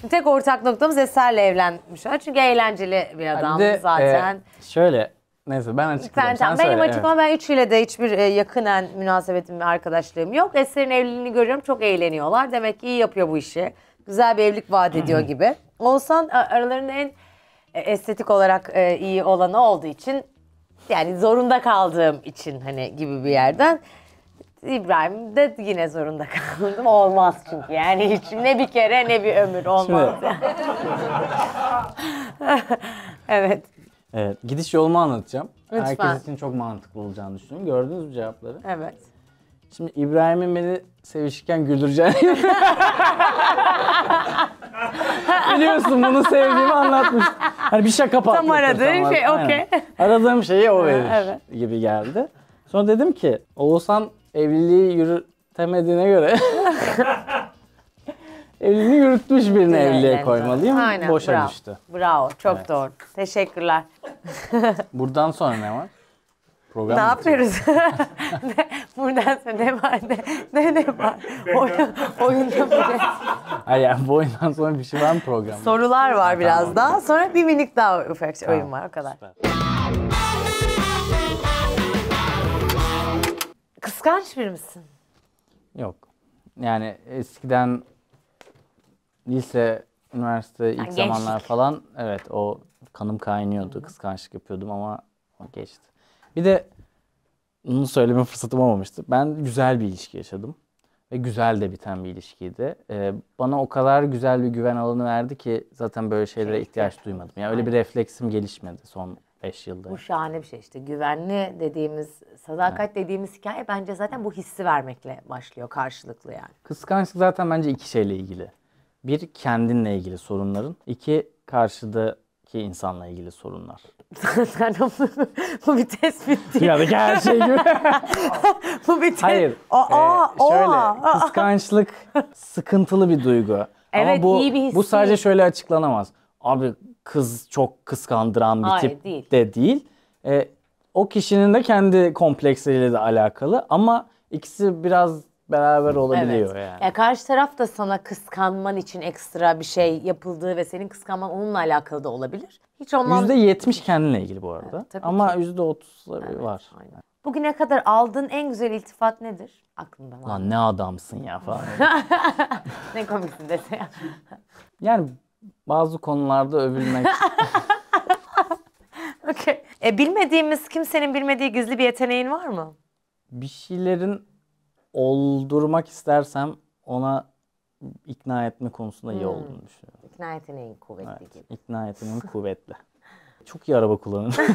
Speaker 4: Şimdi tek ortak noktamız Eser'le evlenmiş. Çünkü eğlenceli bir adam
Speaker 3: de,
Speaker 4: zaten.
Speaker 3: e, şöyle neyse ben açıklayayım.
Speaker 4: Sen,
Speaker 3: söyle,
Speaker 4: benim
Speaker 3: evet.
Speaker 4: açıklamam ben üçüyle de hiçbir e, yakınen münasebetim ve arkadaşlığım yok. Eser'in evliliğini görüyorum çok eğleniyorlar. Demek ki iyi yapıyor bu işi. Güzel bir evlilik vaat ediyor gibi. A- aralarında en e, estetik olarak e, iyi olanı olduğu için yani zorunda kaldığım için hani gibi bir yerden İbrahim de yine zorunda kaldım. Olmaz çünkü yani hiç ne bir kere ne bir ömür olmaz. evet.
Speaker 3: Evet, gidiş yolumu anlatacağım.
Speaker 4: Lütfen.
Speaker 3: Herkes için çok mantıklı olacağını düşünüyorum. Gördünüz mü cevapları?
Speaker 4: Evet.
Speaker 3: Şimdi İbrahim'in beni sevişirken güldüreceğini Biliyorsun bunu sevdiğimi anlatmıştım. Hani bir şaka patlatır.
Speaker 4: aradığın
Speaker 3: tam
Speaker 4: şey,
Speaker 3: aynen.
Speaker 4: okey.
Speaker 3: Aradığım şeyi o verir
Speaker 4: evet.
Speaker 3: gibi geldi. Sonra dedim ki Oğuzhan evliliği yürütemediğine göre evliliğini yürütmüş birini evliliğe
Speaker 4: Evlendi.
Speaker 3: koymalıyım.
Speaker 4: Aynen,
Speaker 3: Boşa
Speaker 4: bravo.
Speaker 3: düştü.
Speaker 4: Bravo. Çok
Speaker 3: Evet.
Speaker 4: doğru. Teşekkürler.
Speaker 3: Buradan sonra ne var? Program
Speaker 4: Ne
Speaker 3: mı
Speaker 4: yapıyoruz? Ne- Buradan sonra ne var? Ne, ne, ne var? Oyun, oyunda mı ne?
Speaker 3: Hayır yani bu oyundan sonra bir şey var mı programda?
Speaker 4: Sorular var biraz
Speaker 3: tamam.
Speaker 4: daha. Sonra bir minik daha ufak şey- oyun var. O kadar.
Speaker 3: Süper.
Speaker 4: Kıskanç bir misin?
Speaker 3: Yok. Yani eskiden lise, üniversite ilk
Speaker 4: Yani
Speaker 3: zamanlar
Speaker 4: gençlik.
Speaker 3: falan evet o kanım kaynıyordu. Kıskançlık yapıyordum ama o geçti. Bir de bunu söyleme fırsatım olmamıştı. Ben güzel bir ilişki yaşadım. Ve güzel de biten bir ilişkiydi. Ee, bana o kadar güzel bir güven alanı verdi ki zaten böyle şeylere ihtiyaç duymadım. Yani öyle bir refleksim gelişmedi son 5 yılda.
Speaker 4: Bu şahane bir şey işte. Güvenli dediğimiz, sadakat dediğimiz hikaye bence zaten bu hissi vermekle başlıyor karşılıklı yani.
Speaker 3: Kıskançlık zaten bence iki şeyle ilgili. Bir kendinle ilgili sorunların, iki karşıdaki insanla ilgili sorunlar.
Speaker 4: Zaten bu, bir tespit değil.
Speaker 3: Dünyadaki her şey gibi.
Speaker 4: bu bir tespit.
Speaker 3: Hayır.
Speaker 4: Aa,
Speaker 3: e, şöyle
Speaker 4: aa.
Speaker 3: kıskançlık sıkıntılı bir duygu.
Speaker 4: Evet,
Speaker 3: Ama bu
Speaker 4: iyi bir his
Speaker 3: bu sadece
Speaker 4: değil.
Speaker 3: şöyle açıklanamaz. Abi kız çok kıskandıran bir
Speaker 4: Hayır,
Speaker 3: tip
Speaker 4: değil.
Speaker 3: de değil. E, o kişinin de kendi kompleksleriyle de alakalı ama ikisi biraz beraber olabiliyor yani.
Speaker 4: Ya karşı taraf da sana kıskanman için ekstra bir şey yapıldığı ve senin kıskanman onunla alakalı da olabilir. Hiç ondan...
Speaker 3: Yüzde yetmiş kendinle ilgili bu arada.
Speaker 4: tabii
Speaker 3: ama yüzde otuz var.
Speaker 4: Aynen. Bugüne kadar aldığın en güzel iltifat nedir? Aklında var.
Speaker 3: Lan ne adamsın ya falan.
Speaker 4: Ne komiksin dese ya.
Speaker 3: yani bazı konularda övülmek
Speaker 4: Okey. E, bilmediğimiz, kimsenin bilmediği gizli bir yeteneğin var mı?
Speaker 3: bir şeylerin oldurmak istersem ona ikna etme konusunda iyi olduğunu düşünüyorum.
Speaker 4: İkna yeteneğin kuvvetli
Speaker 3: Evet,
Speaker 4: gibi.
Speaker 3: ikna etmem kuvvetli. Çok iyi araba kullanıyorum.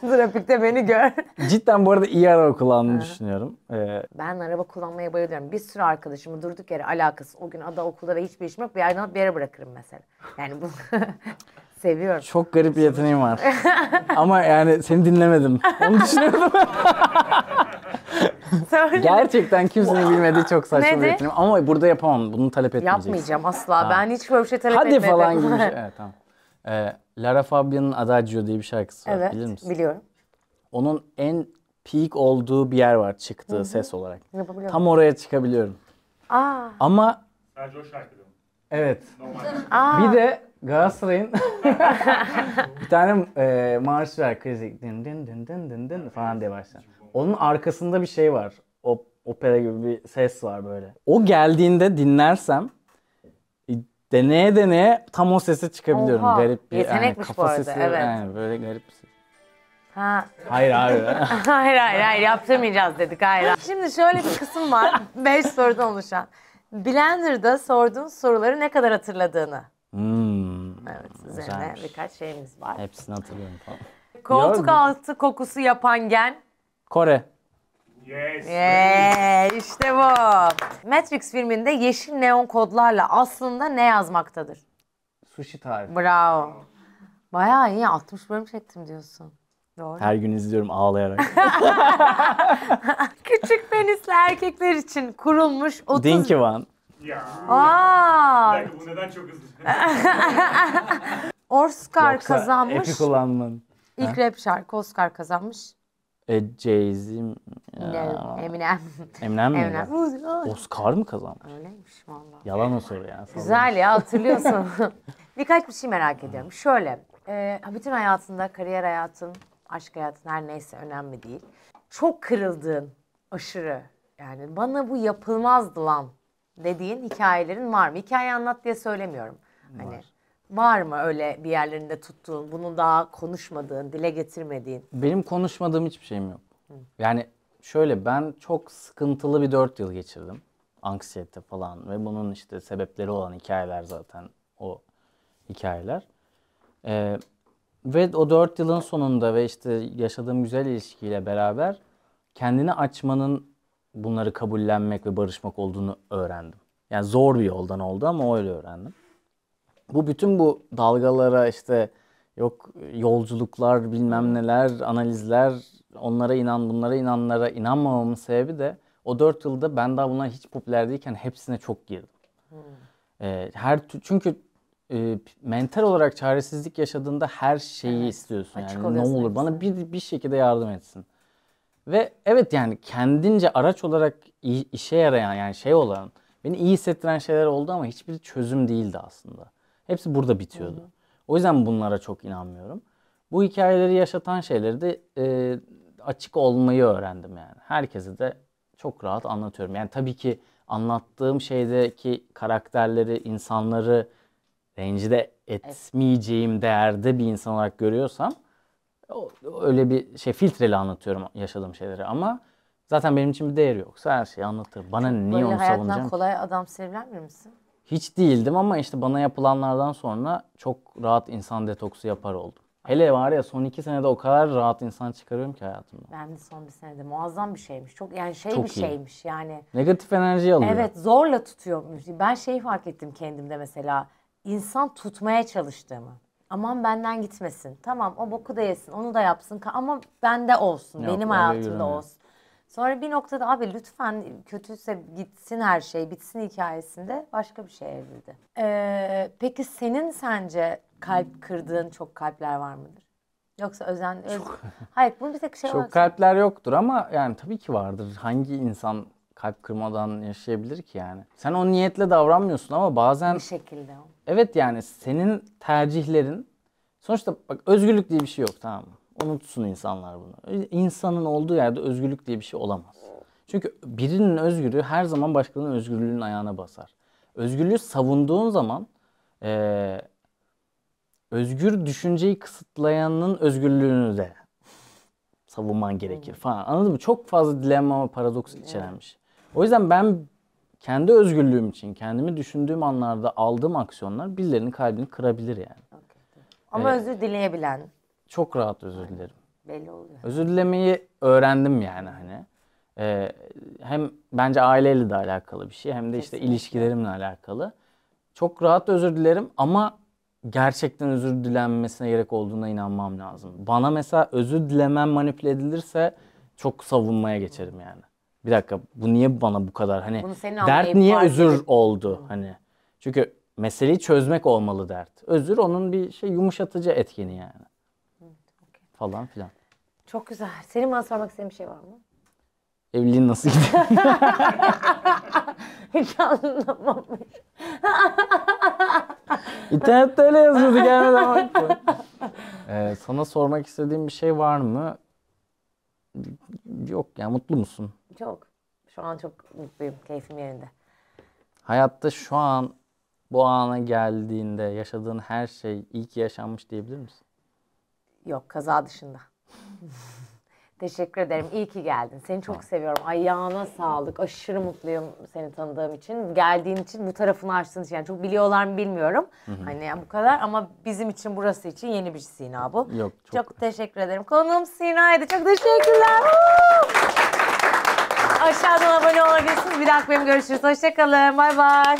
Speaker 4: Trafikte beni gör.
Speaker 3: Cidden bu arada iyi araba kullandığımı düşünüyorum. Ee,
Speaker 4: Ben araba kullanmaya bayılıyorum. Bir sürü arkadaşımı durduk yere alakası. O gün ada okulda ve hiçbir işim yok. Bir yerden alıp bir yere bırakırım mesela. Yani bu seviyorum.
Speaker 3: çok garip bir yeteneğim var. Ama yani seni dinlemedim. Onu düşünüyordum.
Speaker 4: Söyle.
Speaker 3: Gerçekten kimsenin bilmediği çok saçma
Speaker 4: Nedir?
Speaker 3: bir yeteneğim. Ama burada yapamam. Bunu talep etmeyeceksin.
Speaker 4: Yapmayacağım asla. Ben hiç böyle bir şey talep
Speaker 3: Hadi
Speaker 4: etmedim.
Speaker 3: falan gibi bir şey. Evet tamam. Ee, Lara Fabian'ın Adagio diye bir şarkısı var.
Speaker 4: evet,
Speaker 3: Bilir misin?
Speaker 4: biliyorum.
Speaker 3: Onun en peak olduğu bir yer var çıktığı ses olarak. Tam oraya çıkabiliyorum.
Speaker 4: Aa,
Speaker 3: Ama
Speaker 2: Sadece o şarkıda mı?
Speaker 3: evet.
Speaker 2: Normal.
Speaker 4: aa.
Speaker 3: Bir de Galatasaray'ın bir tane e, marş var. Klasik din din din din din din falan diye başlar. Onun arkasında bir şey var. O opera gibi bir ses var böyle. O geldiğinde dinlersem deneye deneye tam o sese çıkabiliyorum.
Speaker 4: Oha,
Speaker 3: Garip bir yani
Speaker 4: bu
Speaker 3: kafa
Speaker 4: arada,
Speaker 3: sesi.
Speaker 4: evet.
Speaker 3: Yani böyle garip bir ses.
Speaker 4: Ha.
Speaker 3: Hayır abi.
Speaker 4: hayır hayır hayır yaptırmayacağız dedik hayır. Şimdi şöyle bir kısım var. Beş sorudan oluşan. Blender'da sorduğun soruları ne kadar hatırladığını.
Speaker 3: hmm,
Speaker 4: Evet üzerine
Speaker 3: Güzelmiş.
Speaker 4: birkaç şeyimiz var.
Speaker 3: hepsini hatırlıyorum falan.
Speaker 4: Koltuk altı kokusu yapan gen.
Speaker 3: Kore.
Speaker 2: Yes.
Speaker 4: Yeee işte bu. Matrix filminde yeşil neon kodlarla aslında ne yazmaktadır?
Speaker 3: Sushi tarifi.
Speaker 4: Bravo. Bayağı iyi 60 bölüm çektim diyorsun. Doğru.
Speaker 3: Her gün izliyorum ağlayarak.
Speaker 4: Küçük penisli erkekler için kurulmuş 30...
Speaker 3: Dinky One.
Speaker 2: Ya.
Speaker 4: Aa,
Speaker 2: bu neden çok hızlı?
Speaker 4: Oscar
Speaker 3: Yoksa
Speaker 4: kazanmış.
Speaker 3: Epi kullanman.
Speaker 4: İlk rap şarkı Oscar kazanmış.
Speaker 3: E, Jay-Z Ya,
Speaker 4: Eminem.
Speaker 3: Eminem mi?
Speaker 4: Eminem.
Speaker 3: Oscar mı kazanmış?
Speaker 4: Öyleymiş valla.
Speaker 3: Yalan o soru ya.
Speaker 4: Güzel ya hatırlıyorsun. Birkaç bir şey merak ediyorum. Şöyle, e, bütün hayatında, kariyer hayatın, aşk hayatın her neyse önemli değil. Çok kırıldığın, aşırı yani bana bu yapılmazdı lan dediğin hikayelerin var mı? Hikaye anlat diye söylemiyorum. Hani var mı öyle bir yerlerinde tuttuğun, bunu daha konuşmadığın, dile getirmediğin?
Speaker 3: Benim konuşmadığım hiçbir şeyim yok. Yani şöyle ben çok sıkıntılı bir dört yıl geçirdim. Anksiyete falan ve bunun işte sebepleri olan hikayeler zaten o hikayeler. Ee, ve o dört yılın sonunda ve işte yaşadığım güzel ilişkiyle beraber kendini açmanın bunları kabullenmek ve barışmak olduğunu öğrendim. Yani zor bir yoldan oldu ama öyle öğrendim. Bu bütün bu dalgalara işte yok yolculuklar bilmem neler analizler onlara inan bunlara inanlara inanmamamın sebebi de o dört yılda ben daha bunlar hiç popüler değilken hepsine çok girdim. Ee, her çünkü e, mental olarak çaresizlik yaşadığında her şeyi istiyorsun
Speaker 4: Açık
Speaker 3: yani ne olur bana bir bir şekilde yardım etsin. Ve evet yani kendince araç olarak işe yarayan yani şey olan beni iyi hissettiren şeyler oldu ama hiçbiri çözüm değildi aslında. Hepsi burada bitiyordu. O yüzden bunlara çok inanmıyorum. Bu hikayeleri yaşatan şeyleri de e, açık olmayı öğrendim yani. Herkese de çok rahat anlatıyorum. Yani tabii ki anlattığım şeydeki karakterleri, insanları rencide etmeyeceğim değerde bir insan olarak görüyorsam öyle bir şey filtreli anlatıyorum yaşadığım şeyleri ama zaten benim için bir değeri yoksa her şeyi anlatırım. Bana niye
Speaker 4: Böyle
Speaker 3: onu savunacağım?
Speaker 4: kolay adam sevilen misin?
Speaker 3: Hiç değildim ama işte bana yapılanlardan sonra çok rahat insan detoksu yapar oldum. Hele var ya son iki senede o kadar rahat insan çıkarıyorum ki hayatımda.
Speaker 4: Ben de son bir senede muazzam bir şeymiş. Çok yani şey
Speaker 3: Çok
Speaker 4: bir
Speaker 3: iyi.
Speaker 4: şeymiş yani.
Speaker 3: Negatif enerji alıyor.
Speaker 4: Evet zorla tutuyormuş. Ben şeyi fark ettim kendimde mesela. İnsan tutmaya çalıştığımı. Aman benden gitmesin. Tamam o boku da yesin, onu da yapsın ama bende olsun,
Speaker 3: Yok,
Speaker 4: benim hayatımda olsun. Sonra bir noktada abi lütfen kötüyse gitsin her şey, bitsin hikayesinde başka bir şey evrildi. Ee, peki senin sence kalp kırdığın çok kalpler var mıdır? Yoksa özen... Öz... Hayır bunu bir tek şey olarak...
Speaker 3: Çok kalpler yoktur ama yani tabii ki vardır. Hangi insan kalp kırmadan yaşayabilir ki yani? Sen o niyetle davranmıyorsun ama bazen
Speaker 4: Bir şekilde
Speaker 3: evet yani senin tercihlerin sonuçta bak özgürlük diye bir şey yok tamam mı? Unutsun insanlar bunu. İnsanın olduğu yerde özgürlük diye bir şey olamaz. Çünkü birinin özgürlüğü her zaman başkalarının özgürlüğünün ayağına basar. Özgürlüğü savunduğun zaman eee, özgür düşünceyi kısıtlayanın özgürlüğünü de savunman gerekir falan. Anladın mı? Çok fazla dilemma ve paradoks içeren bir şey. O yüzden ben kendi özgürlüğüm için, kendimi düşündüğüm anlarda aldığım aksiyonlar birilerinin kalbini kırabilir yani.
Speaker 4: Ama
Speaker 3: Evet.
Speaker 4: özür dileyebilen
Speaker 3: Çok rahat özür dilerim.
Speaker 4: belli oluyor.
Speaker 3: Özür dilemeyi öğrendim yani hani. Ee, hem bence aileyle de alakalı bir şey hem de işte
Speaker 4: Kesinlikle.
Speaker 3: ilişkilerimle alakalı. Çok rahat özür dilerim ama gerçekten özür dilenmesine gerek olduğuna inanmam lazım. Bana mesela özür dilemem manipüle edilirse çok savunmaya geçerim yani. Bir dakika bu niye bana bu kadar hani dert niye özür
Speaker 4: edip-
Speaker 3: oldu hani. Çünkü meseleyi çözmek olmalı dert. Özür onun bir şey yumuşatıcı etkeni yani. Falan filan.
Speaker 4: Çok güzel. Senin bana sormak istediğin bir şey var mı?
Speaker 3: Evliliğin nasıl gidiyor?
Speaker 4: Hiç anlamamış.
Speaker 3: İnternette öyle yazıyordu gelmeden bak. Ee, sana sormak istediğim bir şey var mı? Yok ya mutlu musun?
Speaker 4: Çok. Şu an çok mutluyum. Keyfim yerinde.
Speaker 3: Hayatta şu an bu ana geldiğinde yaşadığın her şey iyi ki yaşanmış diyebilir misin?
Speaker 4: Yok kaza dışında. Teşekkür ederim. İyi ki geldin. Seni çok seviyorum. Ayağına sağlık. Aşırı mutluyum seni tanıdığım için. Geldiğin için, bu tarafını açtığın için. Yani çok biliyorlar mı bilmiyorum. Hani yani bu kadar ama bizim için burası için yeni bir Sina bu.
Speaker 3: Yok çok.
Speaker 4: Çok teşekkür ederim. Konuğum Sina'ydı. Çok teşekkürler. Aşağıdan abone olabilirsiniz. Bir dahaki bölüm görüşürüz. Hoşçakalın. Bay bay.